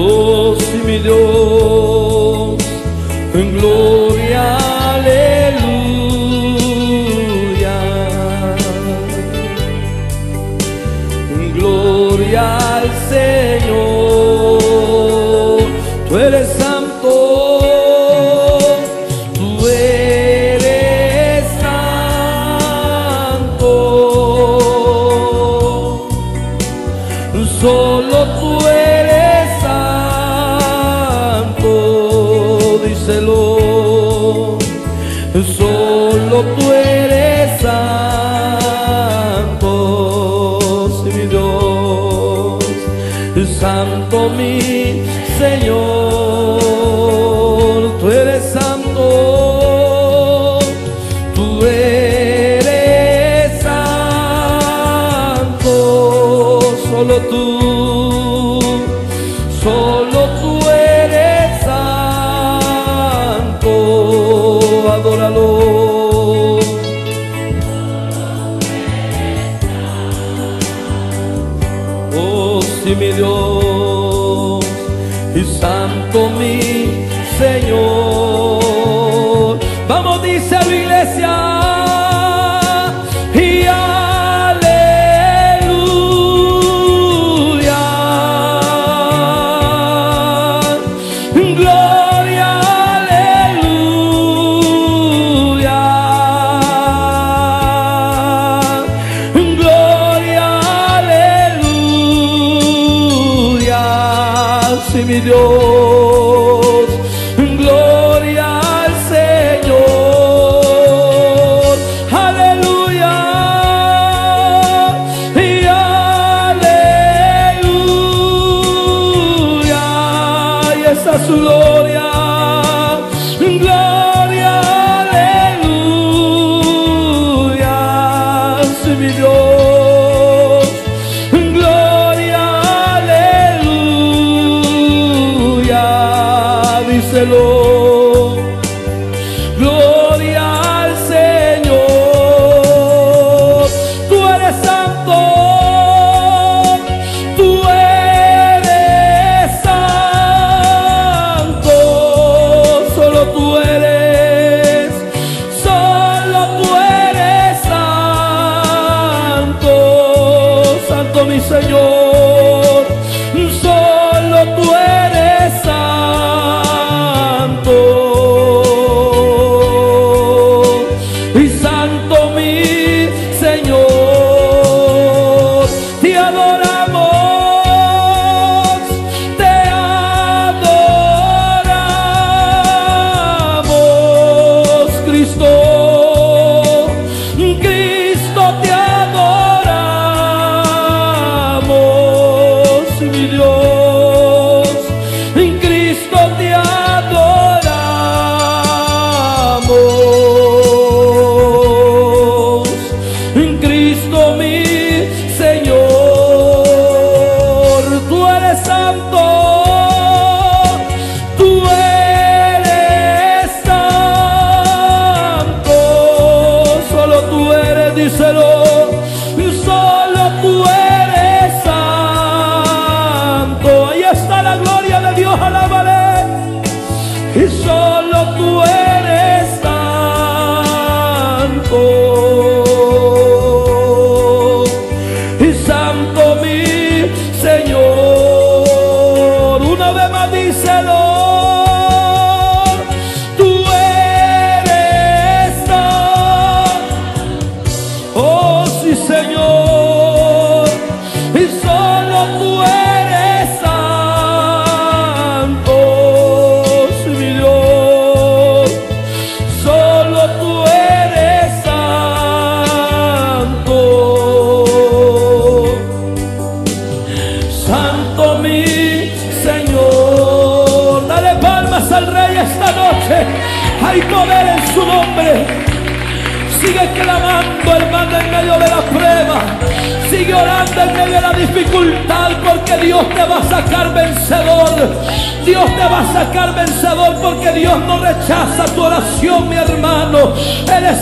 Oh, sí, mi Dios, en gloria,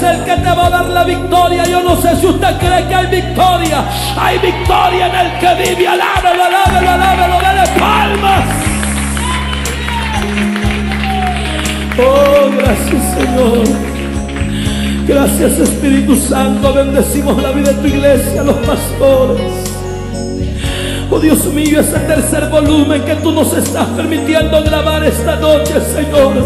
el que te va a dar la victoria. Yo no sé si usted cree que hay victoria. Hay victoria en el que vive. Alábelo, alábelo, alábelo. Dale palmas. Oh, gracias Señor. Gracias Espíritu Santo, bendecimos la vida de tu iglesia, los pastores. Oh Dios mío, ese tercer volumen que tú nos estás permitiendo grabar esta noche, Señor.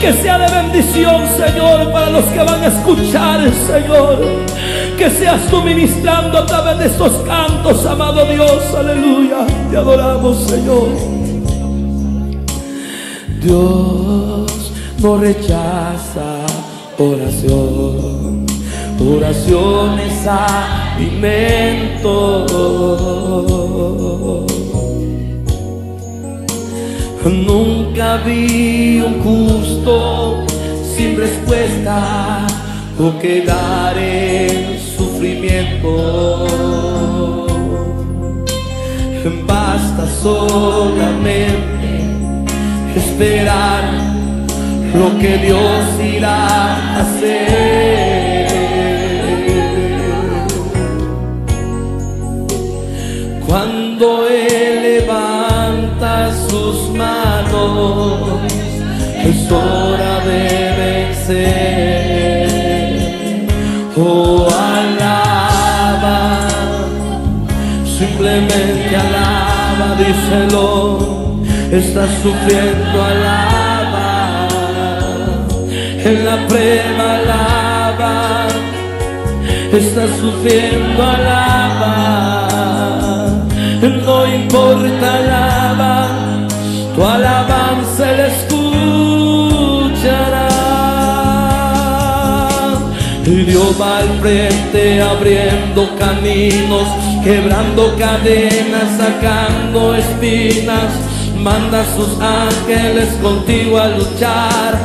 Que sea de bendición, Señor, para los que van a escuchar, Señor. Que seas tú ministrando a través de estos cantos, amado Dios, aleluya. Te adoramos, Señor. Dios no rechaza oración. Oración es alimento. Nunca vi un justo sin respuesta o quedar en sufrimiento. Basta solamente esperar lo que Dios irá a hacer. Manos, es hora de vencer. Oh, alaba, simplemente alaba, díselo, estás sufriendo, alaba, en la prueba alaba, estás sufriendo, alaba, no importa, alaba, tu alabanza le escuchará. Y Dios va al frente abriendo caminos, quebrando cadenas, sacando espinas. Manda a sus ángeles contigo a luchar.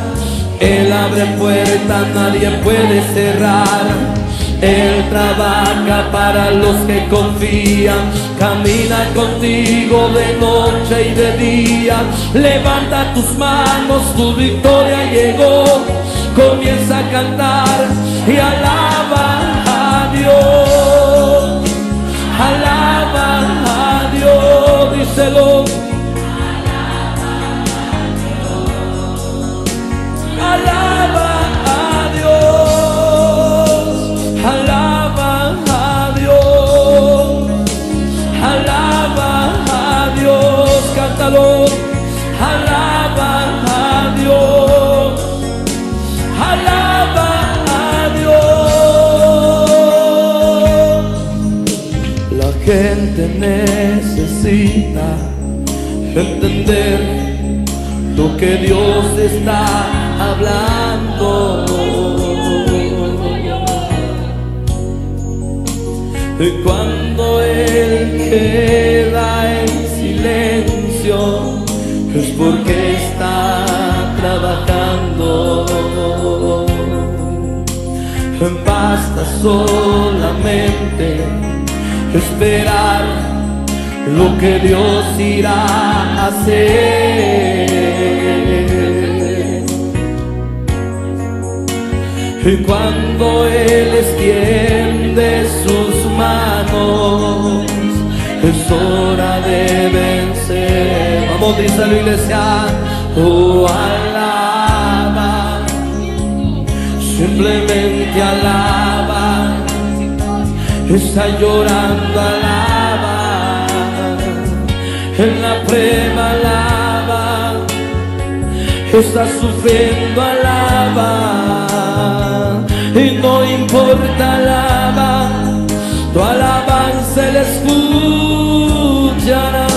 Él abre puertas, nadie puede cerrar. Él trabaja para los que confían, camina contigo de noche y de día. Levanta tus manos, tu victoria llegó. Comienza a cantar y alaba a Dios. Alaba a Dios, díselo. Entender lo que Dios está hablando. Y cuando Él queda en silencio, es porque está trabajando. Basta solamente esperar lo que Dios irá a hacer. Y cuando Él extiende sus manos, es hora de vencer. Vamos, dice la iglesia, oh alaba, simplemente alaba, está llorando, alaba, en la prueba alaba, está sufriendo, alaba, y no importa, alaba, tu alabanza le escuchará.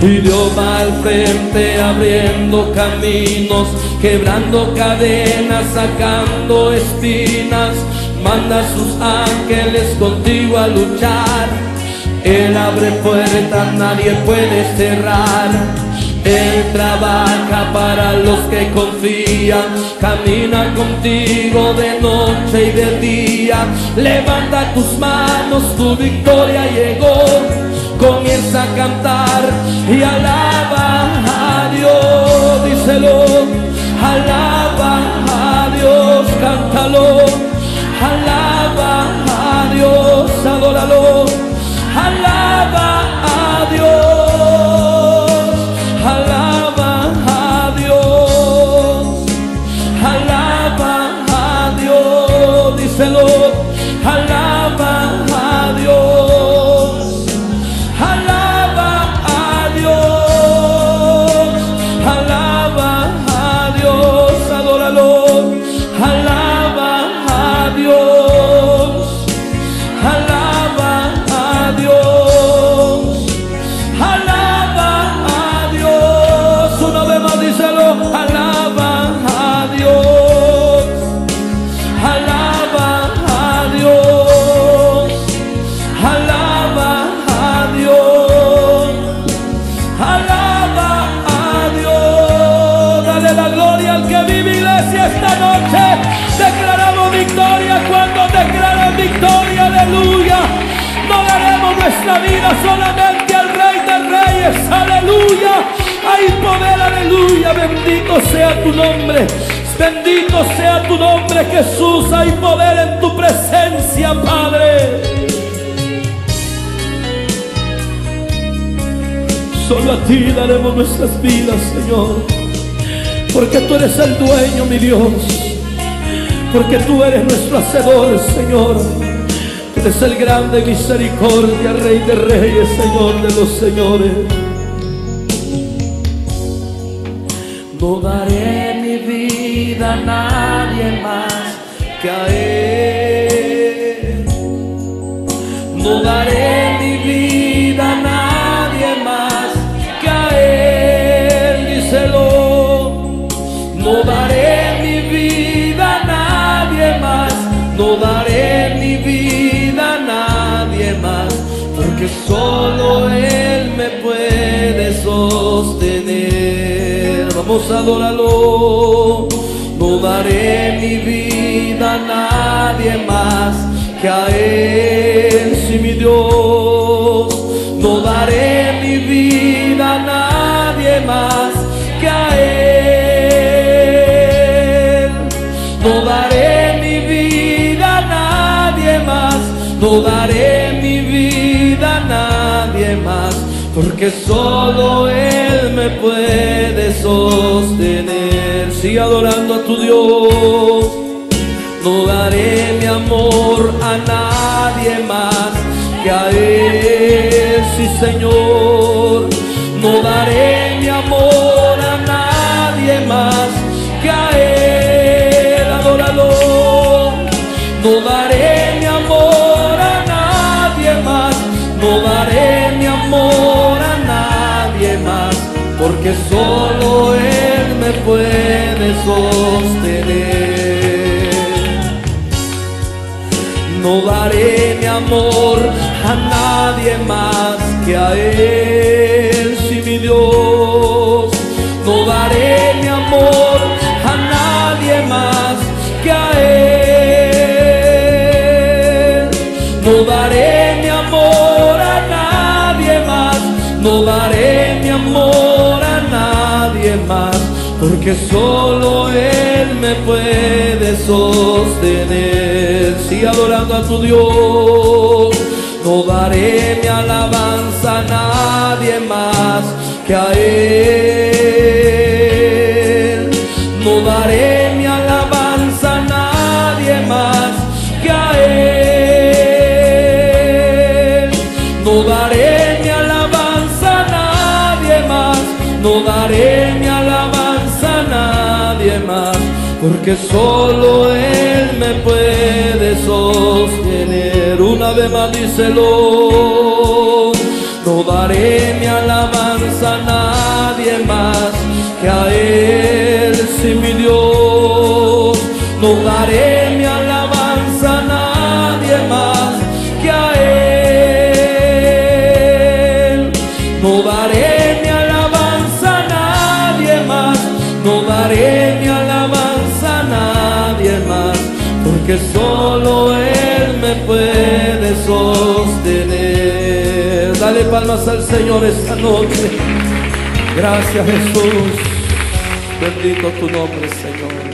Y Dios va al frente abriendo caminos, quebrando cadenas, sacando espinas. Manda a sus ángeles contigo a luchar. Él abre puertas, nadie puede cerrar. Él trabaja para los que confían, camina contigo de noche y de día. Levanta tus manos, tu victoria llegó. Comienza a cantar y alaba a Dios, díselo. Alaba a Dios, cántalo. Alaba a Dios, adóralo. Bendito sea tu nombre. Bendito sea tu nombre Jesús. Hay poder en tu presencia, Padre. Solo a ti daremos nuestras vidas, Señor. Porque tú eres el dueño, mi Dios. Porque tú eres nuestro hacedor, Señor. Tú eres el grande misericordia, Rey de reyes, Señor de los señores. Sostener. Vamos a adorarlo. No daré mi vida a nadie más que a Él, si mi Dios. No daré mi vida a nadie más que a Él. No daré mi vida a nadie más. No daré mi vida. Porque solo Él me puede sostener. Sigue adorando a tu Dios. No daré mi amor a nadie más que a Él, sí Señor. No daré porque solo Él me puede sostener. No daré mi amor a nadie más que a Él, si mi Dios. No daré Porque solo Él me puede sostener. Sigue adorando a tu Dios. No daré mi alabanza a nadie más que a Él. Porque solo Él me puede sostener. Una vez más díselo. No daré mi alabanza a nadie más que a Él, si mi Dios. No daré Palmas al Señor esta noche. Gracias Jesús. Bendito tu nombre, Señor.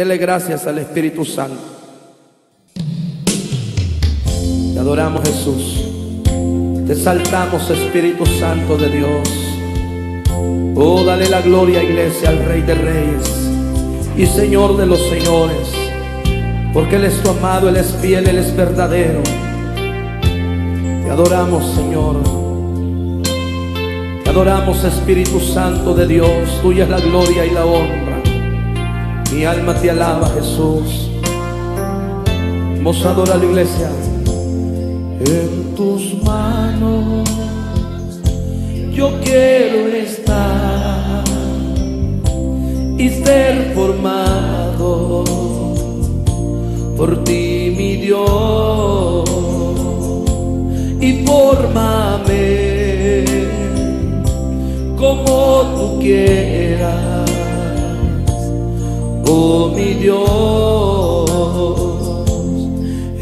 Dele gracias al Espíritu Santo. Te adoramos Jesús. Te saltamos Espíritu Santo de Dios. Oh, dale la gloria, iglesia, al Rey de Reyes y Señor de los Señores. Porque Él es tu amado, Él es fiel, Él es verdadero. Te adoramos, Señor. Te adoramos, Espíritu Santo de Dios. Tuya es la gloria y la honra. Mi alma te alaba, Jesús. Vamos a adorar la iglesia. En tus manos yo quiero estar y ser formado por ti, mi Dios, y fórmame como tú quieras, mi Dios,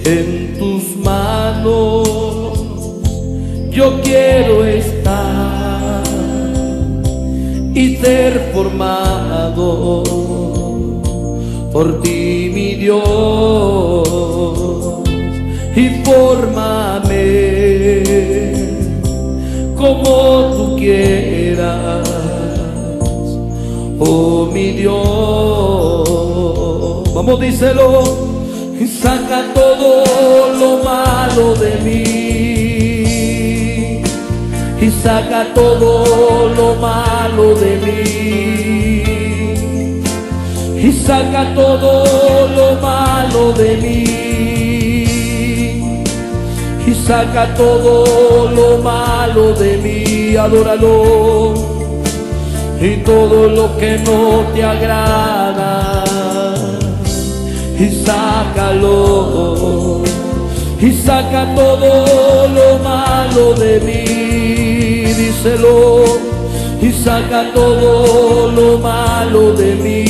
en tus manos. Yo quiero estar y ser formado por ti, mi Dios, Díselo, y saca todo lo malo de mí y saca todo lo malo de mí. Y saca todo lo malo de mí. Y saca todo lo malo de mí. Adóralo. Y todo lo que no te agrada. Y sácalo. Y saca todo lo malo de mí, díselo, y saca todo lo malo de mí,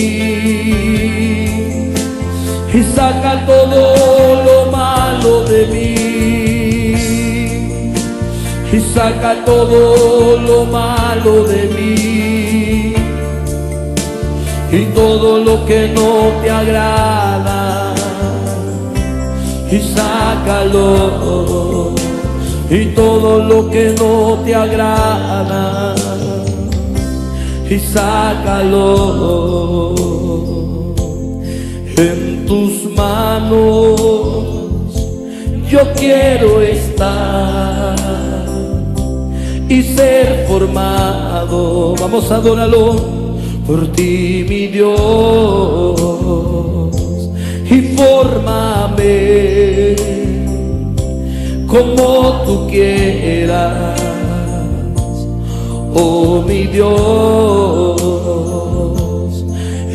y saca todo lo malo de mí, y saca todo lo malo de mí, y todo lo que no te agrada y sácalo. Y todo lo que no te agrada y sácalo. En tus manos yo quiero estar y ser formado. Vamos a adorarlo por ti mi Dios como tú quieras, oh mi Dios,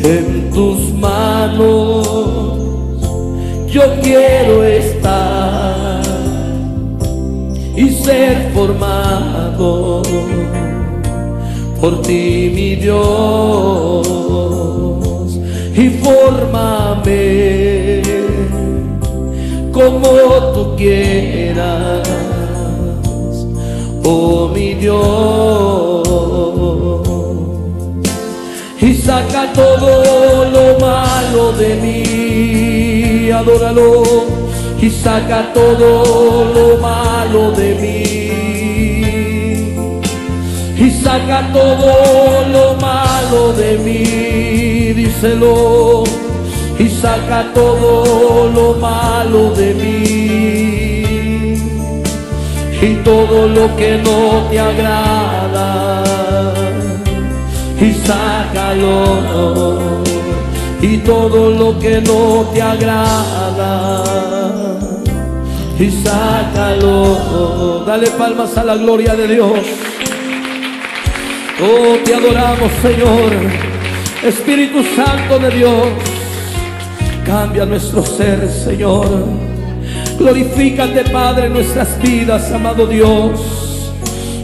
en tus manos yo quiero estar y ser formado. Por ti, mi Dios y fórmame como tú quieras, oh mi Dios, y saca todo lo malo de mí, adóralo, y saca todo lo malo de mí. Y saca todo lo malo de mí, díselo, y saca todo lo malo de mí, y todo lo que no te agrada, y sácalo, y todo lo que no te agrada. Y sácalo, dale palmas a la gloria de Dios. Oh, te adoramos, Señor. Espíritu Santo de Dios, cambia nuestro ser, Señor. Glorifícate, Padre, en nuestras vidas, amado Dios.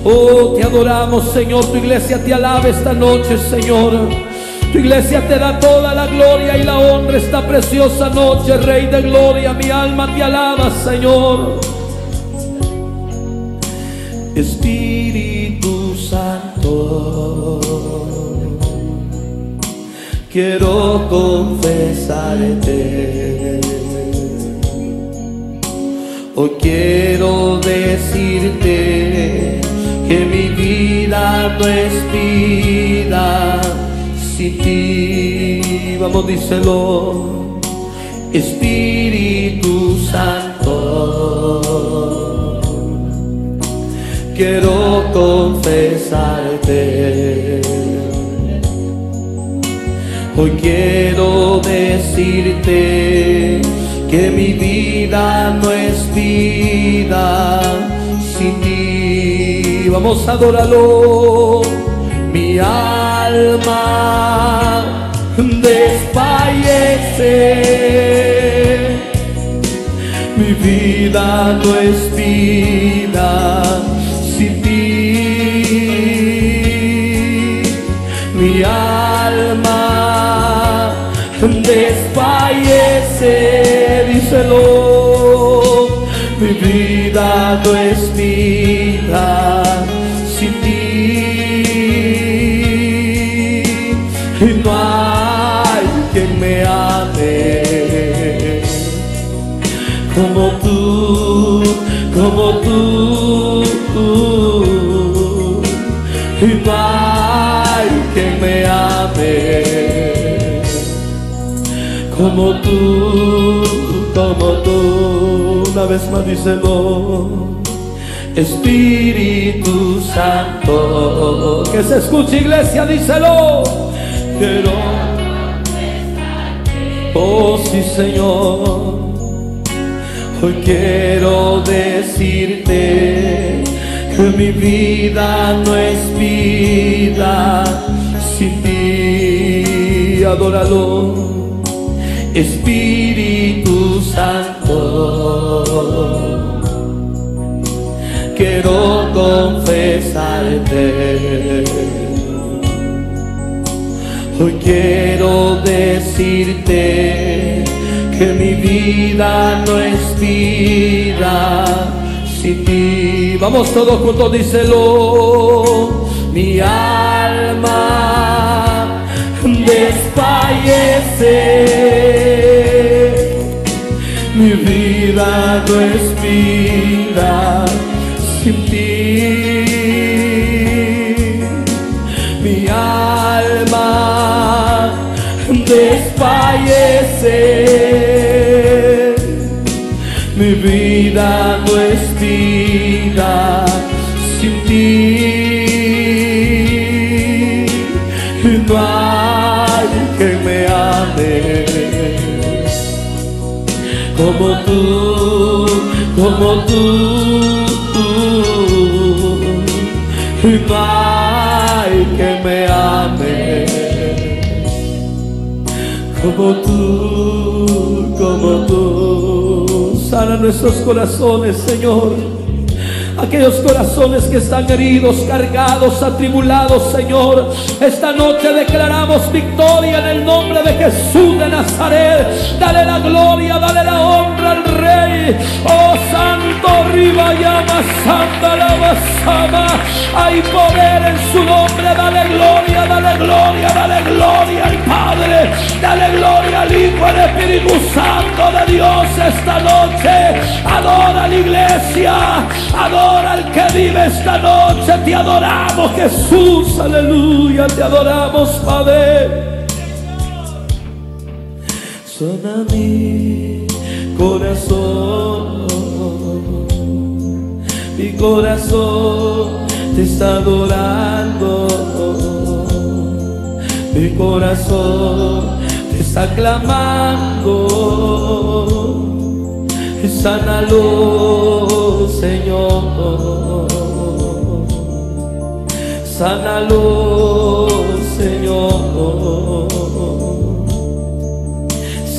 Oh, te adoramos, Señor. Tu iglesia te alaba esta noche, Señor. Tu iglesia te da toda la gloria y la honra esta preciosa noche, Rey de gloria. Mi alma te alaba, Señor. Espíritu Santo, quiero confesarte. Hoy quiero decirte que mi vida no es vida sin ti. Vamos, díselo. Espíritu Santo, quiero confesarte. Hoy quiero decirte que mi vida no es vida sin ti. Vamos a adorarlo. Mi alma desfallece. Mi vida no es vida desfallece, díselo. Mi vida no es vida como tú, como tú. Una vez más díselo. Espíritu Santo, que se escuche iglesia, díselo. Quiero, oh sí Señor, hoy quiero decirte que mi vida no es vida sin ti, adóralo. Espíritu Santo, quiero confesarte. Hoy quiero decirte que mi vida no es vida sin ti. Vamos todos juntos, díselo. Mi alma desfallece. Mi vida no es vida sin ti. Mi alma desfallece. Mi vida no es vida como tú, como tú. Y no hay que me ame como tú, como tú. Sana nuestros corazones, Señor. Aquellos corazones que están heridos, cargados, atribulados, Señor. Esta noche declaramos victoria en el nombre de Jesús de Nazaret. Dale la gloria, dale la honra al Rey. Oh Santo, arriba llama, Santa la basama. Hay poder en su nombre. Dale gloria, dale gloria, dale gloria al Padre. Dale gloria al Hijo, al Espíritu Santo de Dios esta noche. Adora la iglesia. Adora al que vive esta noche. Te adoramos, Jesús. Aleluya. Te adoramos, Padre. Suena mi corazón. Mi corazón te está adorando. Mi corazón te está clamando. Sánalo, Señor. Sánalo, Señor.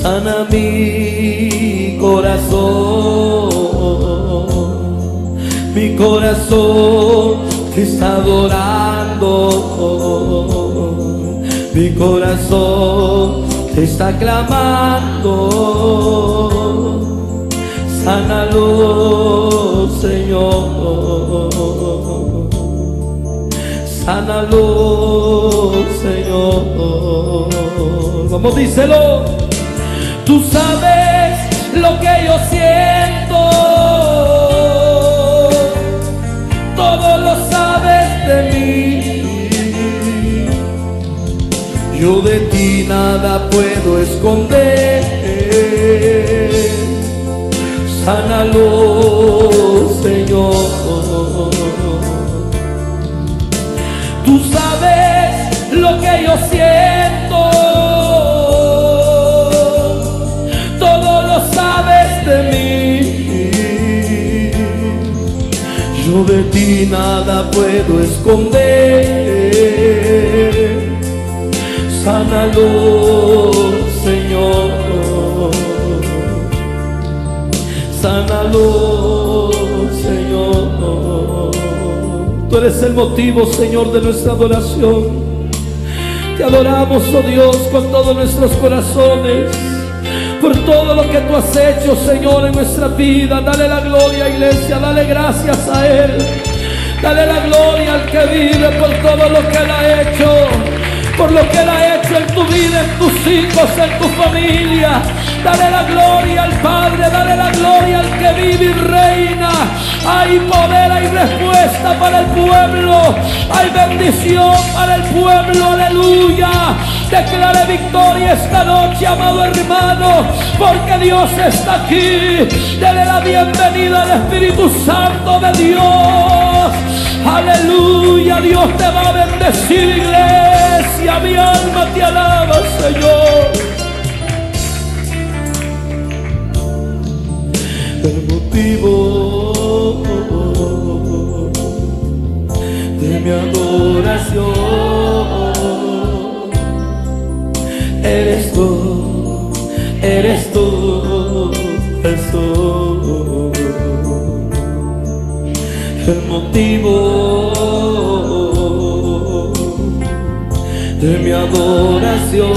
Sana mi corazón. Mi corazón te está adorando. Mi corazón te está clamando. Sánalo, Señor. Sánalo, Señor. Vamos, díselo. Tú sabes lo que yo siento. Todo lo sabes de mí. Yo de ti nada puedo esconder. Sánalo, Señor. Tú sabes lo que yo siento. Todo lo sabes de mí. Yo de ti nada puedo esconder. Sánalo, Señor. Sánalo, Señor. Tú eres el motivo, Señor, de nuestra adoración. Te adoramos, oh Dios, con todos nuestros corazones. Por todo lo que tú has hecho, Señor, en nuestra vida. Dale la gloria, iglesia. Dale gracias a Él. Dale la gloria al que vive por todo lo que Él ha hecho por lo que Él ha hecho en tu vida, en tus hijos, en tu familia. Dale la gloria al Padre, dale la gloria al que vive y reina. Hay poder, hay respuesta para el pueblo, hay bendición para el pueblo, aleluya. Declare victoria esta noche, amado hermano, porque Dios está aquí. Dele la bienvenida al Espíritu Santo de Dios. Aleluya, Dios te va a bendecir, iglesia. Mi alma te alaba, Señor. El motivo de mi adoración eres tú, eres tú, Jesús el motivo de mi adoración.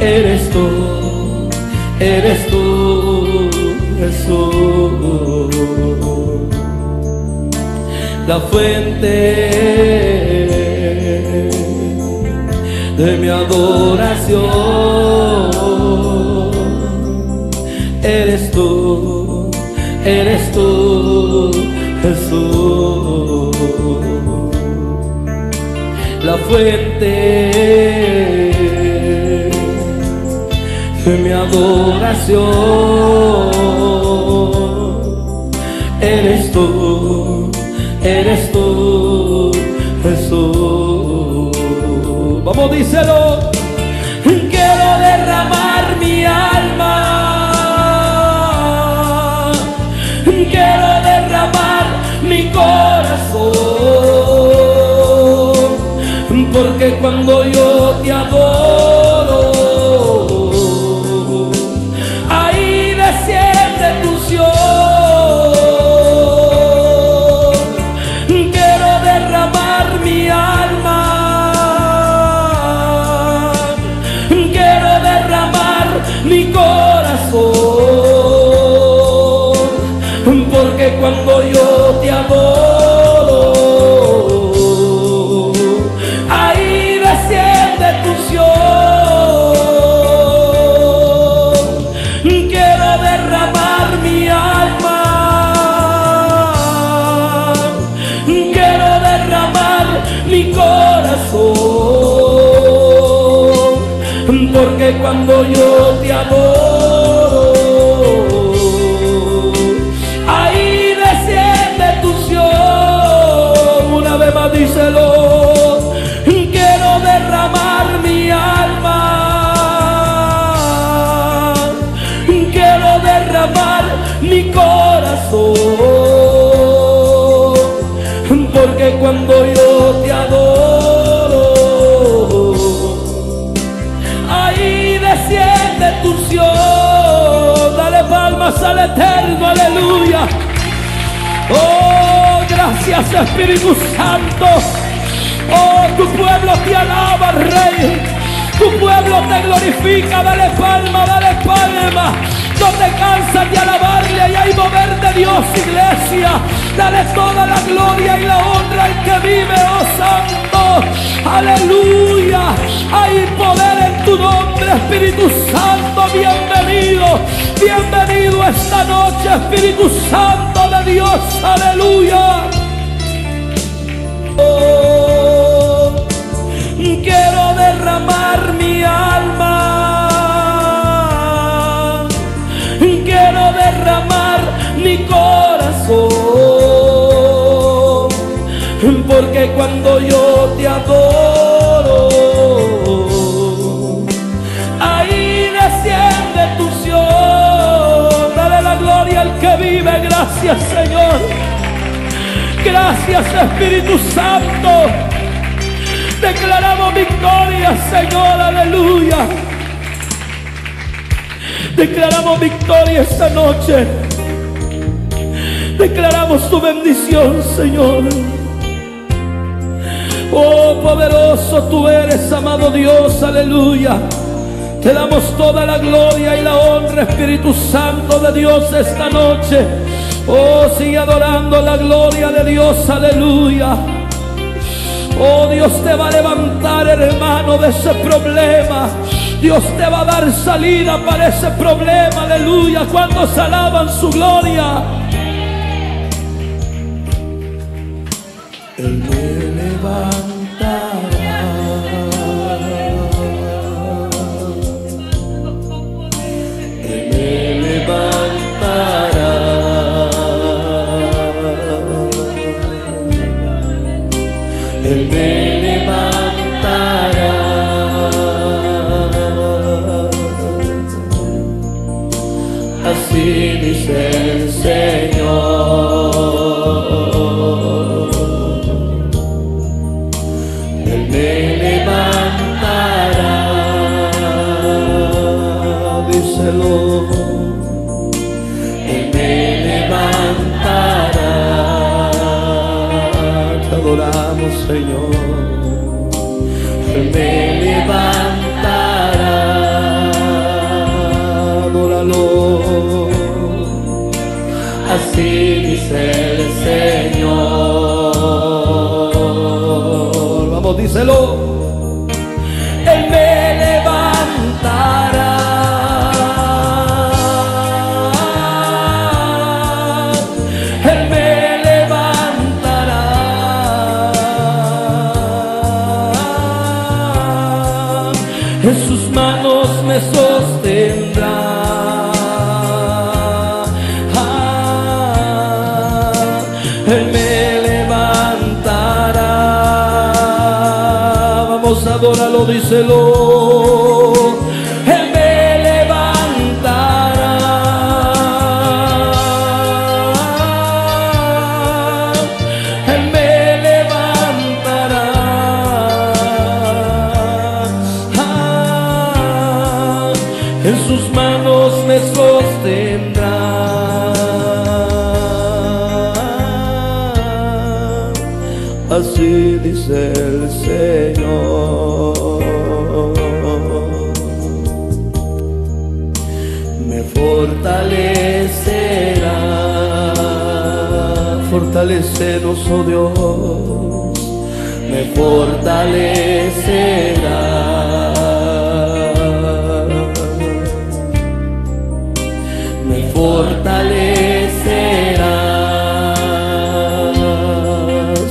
Eres tú, eres tú, Jesús, la fuente de mi adoración. Eres tú eres tú, Jesús, la fuente de mi adoración. Eres tú, eres tú, Jesús. Vamos, díselo. Porque cuando yo te adoro, derramar mi alma, quiero derramar mi corazón, porque cuando yo te adoro, Oh, gracias Espíritu Santo. Oh, tu pueblo te alaba, Rey. Tu pueblo te glorifica. Dale palma, dale palma. No te cansas de alabarle y hay mover de Dios, iglesia. Dale toda la gloria y la honra al que vive, oh Santo. Aleluya. Hay poder en tu nombre, Espíritu Santo. Bienvenido. Bienvenido esta noche, Espíritu Santo de Dios. Aleluya. Oh, quiero derramar mi alma. Quiero derramar mi corazón. Porque cuando yo te adoro. Gracias, Señor. Gracias, Espíritu Santo. Declaramos victoria, Señor. Aleluya. Declaramos victoria esta noche. Declaramos tu bendición, Señor. Oh, poderoso tú eres, amado Dios, aleluya. Te damos toda la gloria y la honra, Espíritu Santo de Dios, esta noche. Oh, sigue adorando la gloria de Dios, aleluya. Oh, Dios te va a levantar, hermano, de ese problema. Dios te va a dar salida para ese problema, aleluya. Cuando se alaban su gloria. Vamos a adorarlo, díselo. Oh Dios. Me fortalecerá. Me fortalecerá.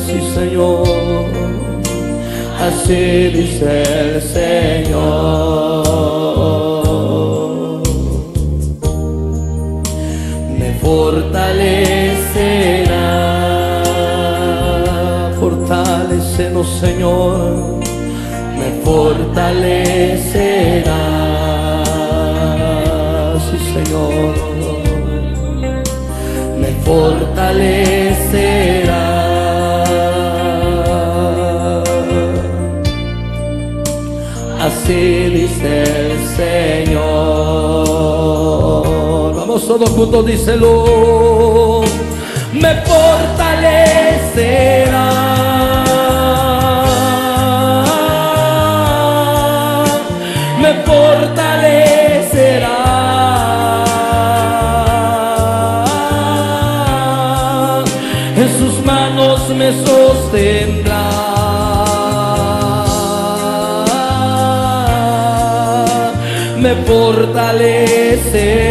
Sí, Señor. Así dice el Señor. Fortalecerá. Sí, Señor. Me fortalecerá. Así dice el Señor. Vamos todos juntos, díselo. Me fortalecerá. Me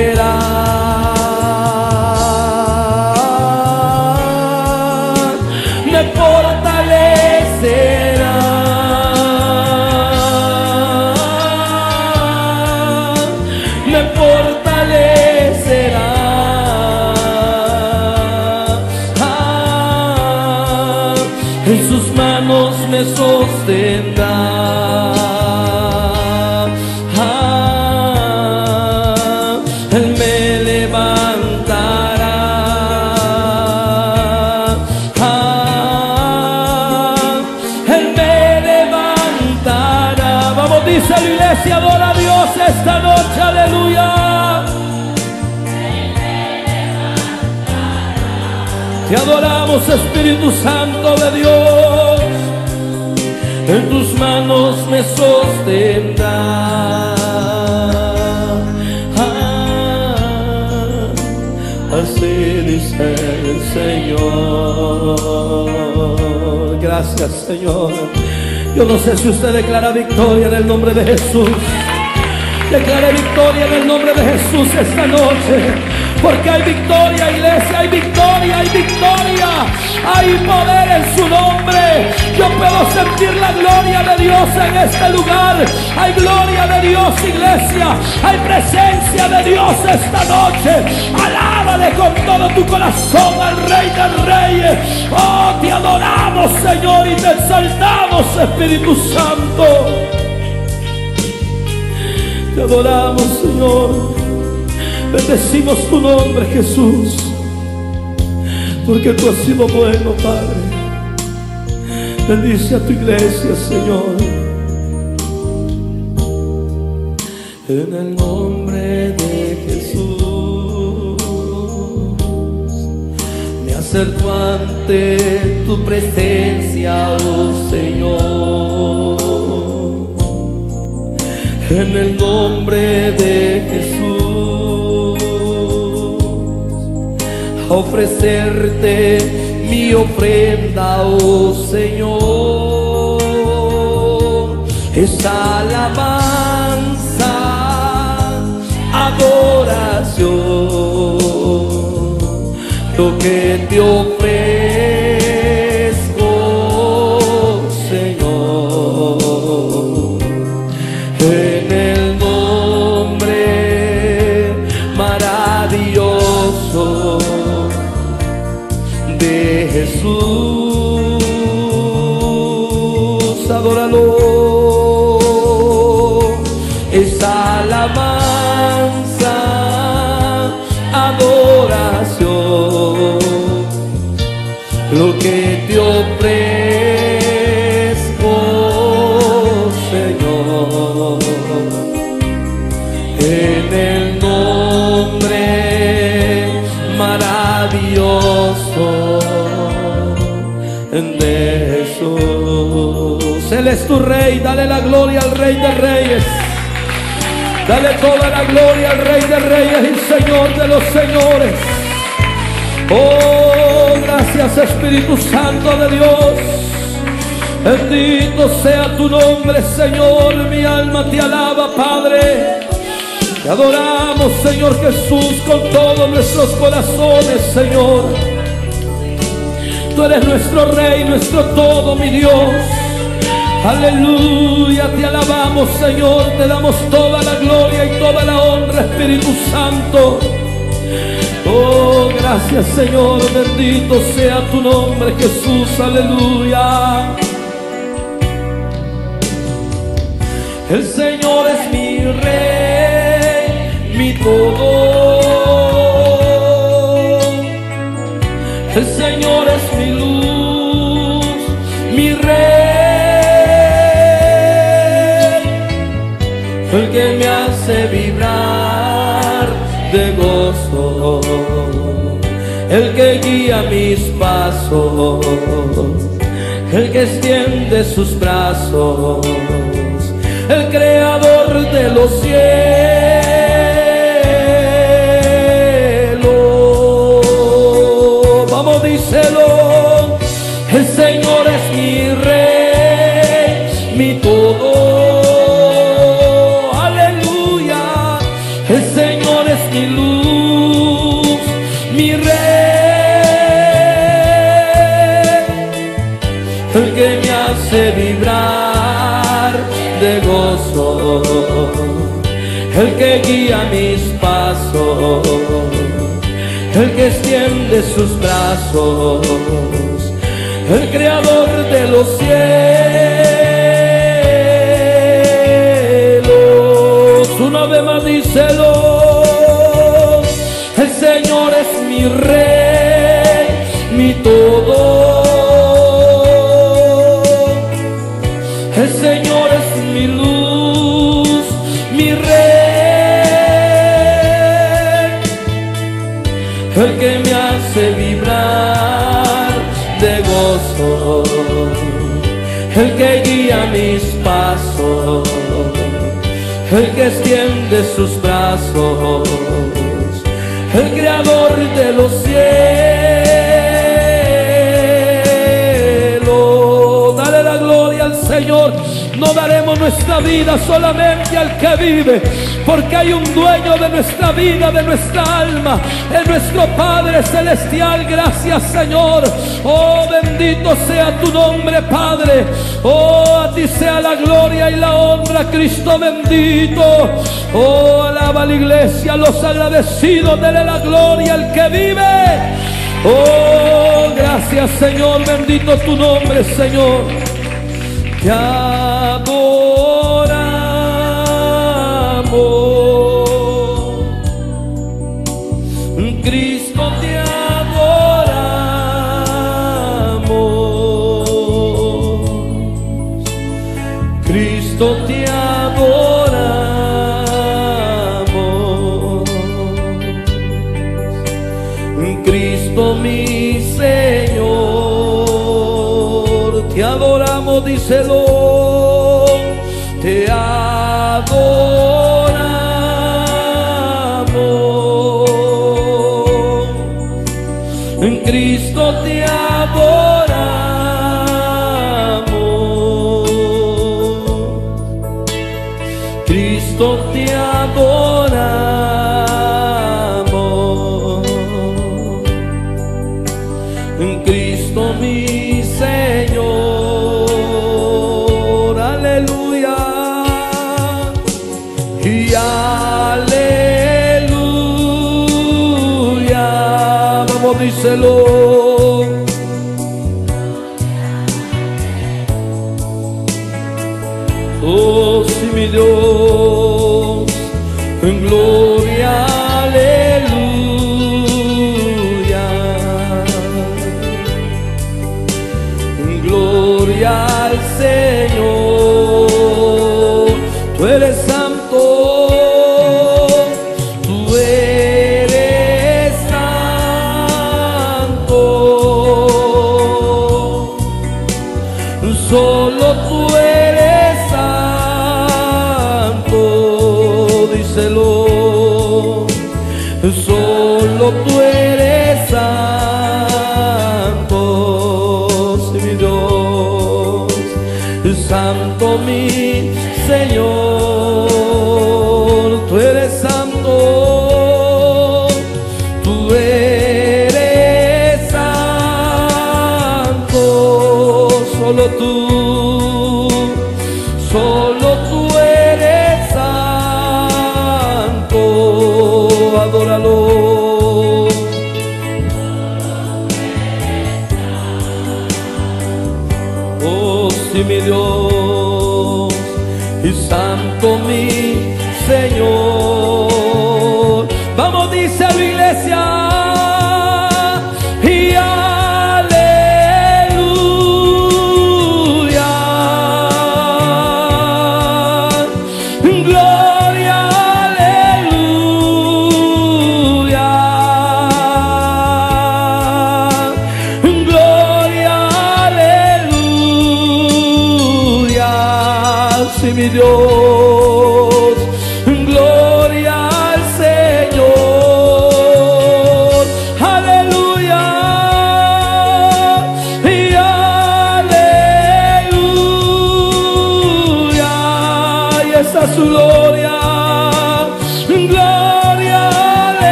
Espíritu Santo de Dios. En tus manos me sostendrá. Ah, así dice el Señor. Gracias, Señor. Yo no sé si usted declara victoria en el nombre de Jesús. Declare victoria en el nombre de Jesús esta noche. Porque hay victoria, iglesia, hay victoria, hay victoria. Hay poder en su nombre. Yo puedo sentir la gloria de Dios en este lugar. Hay gloria de Dios, iglesia. Hay presencia de Dios esta noche. Alábale con todo tu corazón al Rey de Reyes. Oh, te adoramos, Señor, y te exaltamos, Espíritu Santo. Te adoramos, Señor. Bendecimos tu nombre, Jesús, porque tú has sido bueno, Padre. Bendice a tu iglesia, Señor. En el nombre de Jesús, me acerco ante tu presencia, oh Señor. En el nombre de Jesús ofrecerte mi ofrenda, oh Señor. Esa alabanza, adoración, lo que te ofrezco, Jesús. Él es tu rey, dale la gloria al rey de reyes. Dale toda la gloria al rey de reyes y señor de los señores. Oh, gracias Espíritu Santo de Dios. Bendito sea tu nombre, Señor. Mi alma te alaba, Padre. Te adoramos, Señor Jesús, con todos nuestros corazones, Señor. Tú eres nuestro Rey, nuestro todo, mi Dios. Aleluya, te alabamos, Señor. Te damos toda la gloria y toda la honra, Espíritu Santo. Oh, gracias, Señor. Bendito sea tu nombre, Jesús. Aleluya. El Señor es mi rey, mi todo. El Señor es mi luz, El que guía mis pasos. El que extiende sus brazos el creador de los cielos. El que guía mis pasos, el que extiende sus brazos, el creador de los cielos. El que extiende sus brazos, el creador de los cielos. Dale la gloria al Señor. No daremos nuestra vida solamente al que vive, porque hay un dueño de nuestra vida, de nuestra alma, es nuestro Padre Celestial. Gracias Señor. Oh, bendito sea tu nombre, Padre. Oh, a ti sea la gloria y la honra, Cristo bendito. Oh, alaba la iglesia, los agradecidos, dele la gloria al que vive. Oh, gracias Señor, bendito tu nombre, Señor. Te adoramos.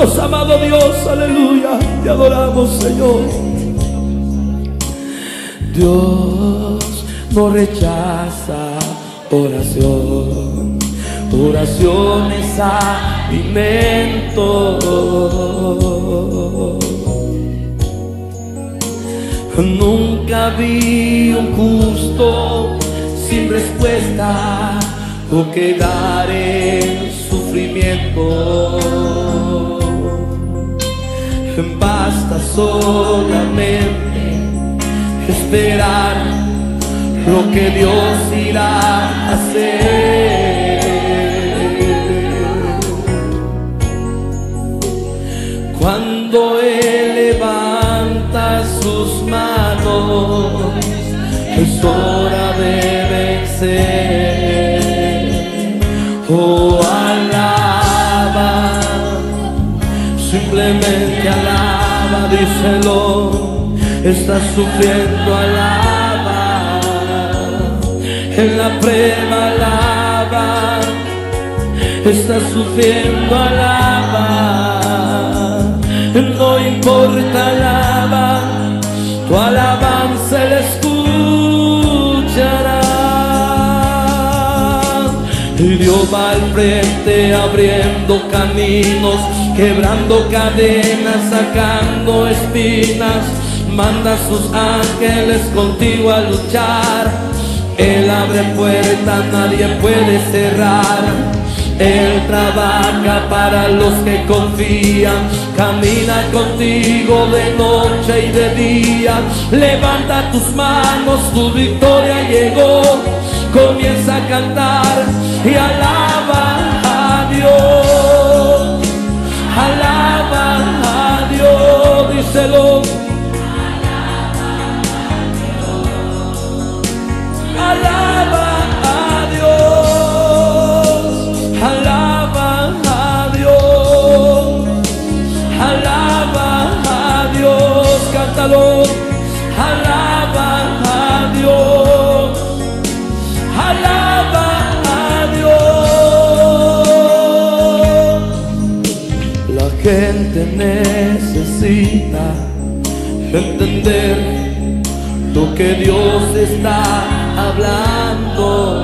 amado Dios, aleluya. Te adoramos, Señor. Dios no rechaza oración. Oración es alimento. Nunca vi un justo sin respuesta o quedar en sufrimiento. basta solamente esperar lo que Dios irá a hacer. Cuando Él levanta sus manos, es hora de vencer. Oh, alaba, simplemente alaba díselo, estás sufriendo alaba, en la prema alaba, estás sufriendo alaba. enfrente, abriendo caminos, quebrando cadenas, sacando espinas. Manda a sus ángeles contigo a luchar. Él abre puertas, nadie puede cerrar. Él trabaja para los que confían, camina contigo de noche y de día. Levanta tus manos, tu victoria llegó comienza a cantar y alabar. Llévatelo entender lo que Dios está hablando.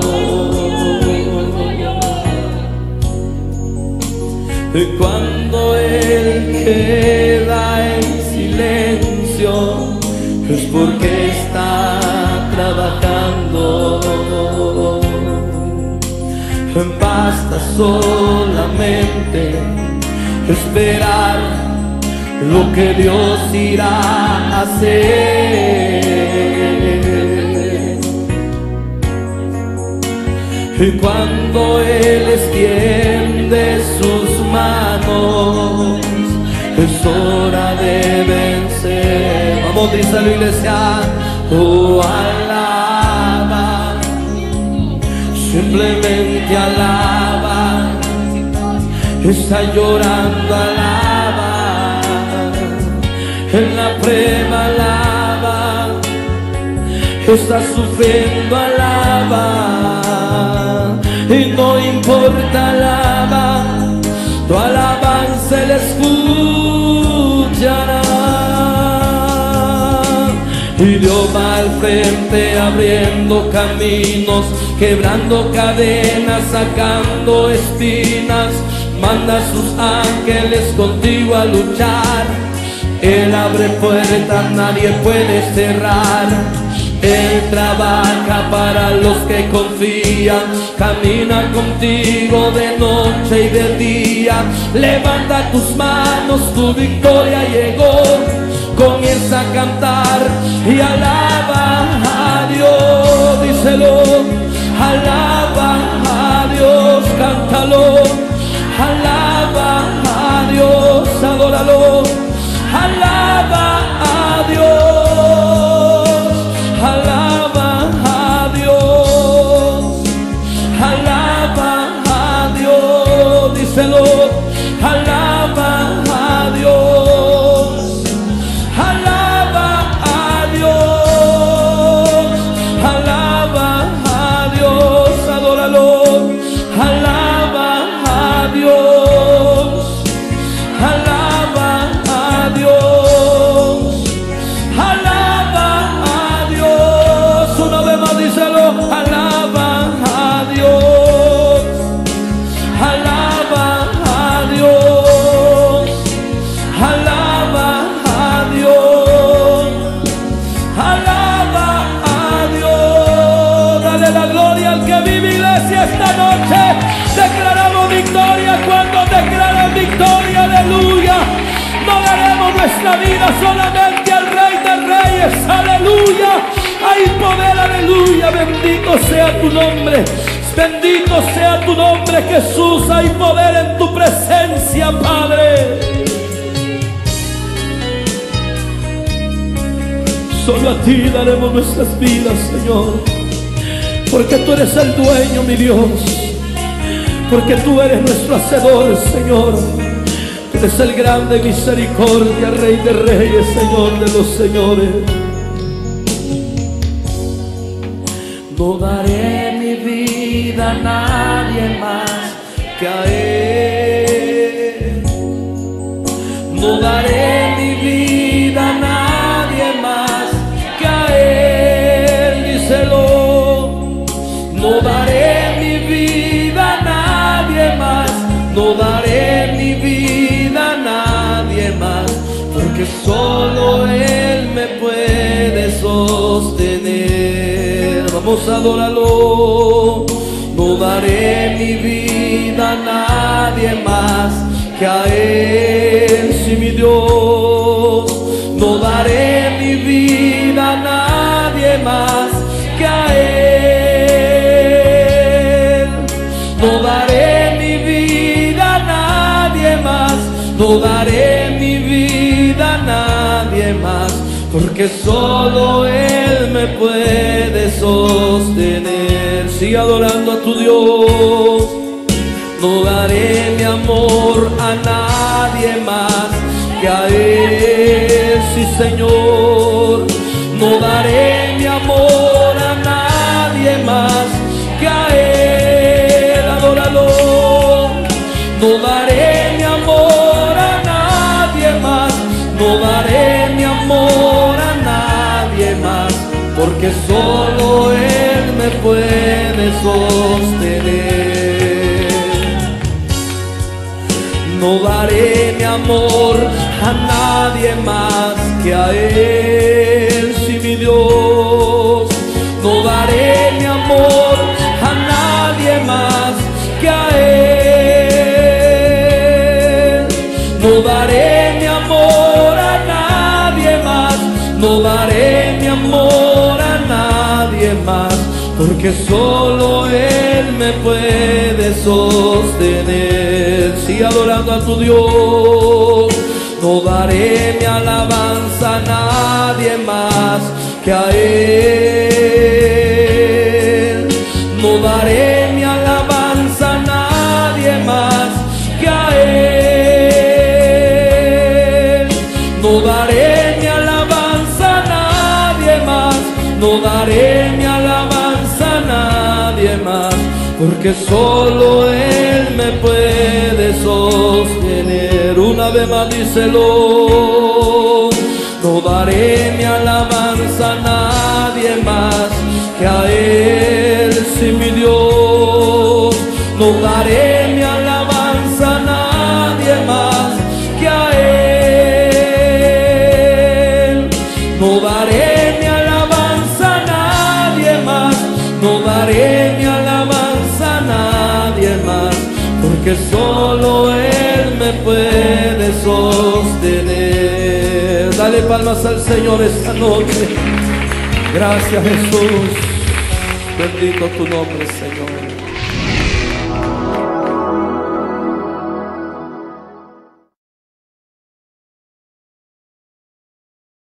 Y cuando Él queda en silencio, es porque está trabajando. Basta solamente esperar lo que Dios irá a hacer. Y cuando Él extiende sus manos, es hora de vencer. Vamos, dice la iglesia, oh alaba, simplemente alaba, está llorando, alaba, en la prueba alaba, está sufriendo, alaba y no importa alaba, tu alabanza le escuchará. Y Dios va al frente abriendo caminos, quebrando cadenas, sacando espinas, manda a sus ángeles contigo a luchar. Él abre puertas, nadie puede cerrar. Él trabaja para los que confían, camina contigo de noche y de día. Levanta tus manos, tu victoria llegó. Comienza a cantar y alaba a Dios, díselo. Alaba a Dios, cántalo. Alaba a Dios, adóralo. Gloria al que vive iglesia esta noche, declaramos victoria cuando declaran victoria, aleluya. No daremos nuestra vida solamente al Rey de Reyes, aleluya. Hay poder, aleluya. Bendito sea tu nombre. Bendito sea tu nombre, Jesús. Hay poder en tu presencia, Padre. Solo a ti daremos nuestras vidas, Señor. Porque tú eres el dueño, mi Dios. Porque tú eres nuestro hacedor, Señor. Tú eres el grande misericordia, Rey de reyes, Señor de los señores. No daré mi vida a nadie más que a Él. Sostener. Vamos a adorarlo. No daré mi vida a nadie más que a Él, si mi Dios. No daré mi vida a nadie más que a Él. No daré mi vida a nadie más. No daré Porque solo Él me puede sostener. Sigue adorando a tu Dios. No daré mi amor a nadie más que a Él, sí Señor. No daré solo Él me puede sostener. No daré mi amor a nadie más que a Él, si mi Dios. Porque solo Él me puede sostener. Sigue adorando a tu Dios. No daré mi alabanza a nadie más que a Él. No daré Porque solo Él me puede sostener. Una vez más díselo. No daré mi alabanza a nadie más que a Él, si mi Dios. No daré Palmas al Señor esta noche. Gracias Jesús. Bendito tu nombre, Señor.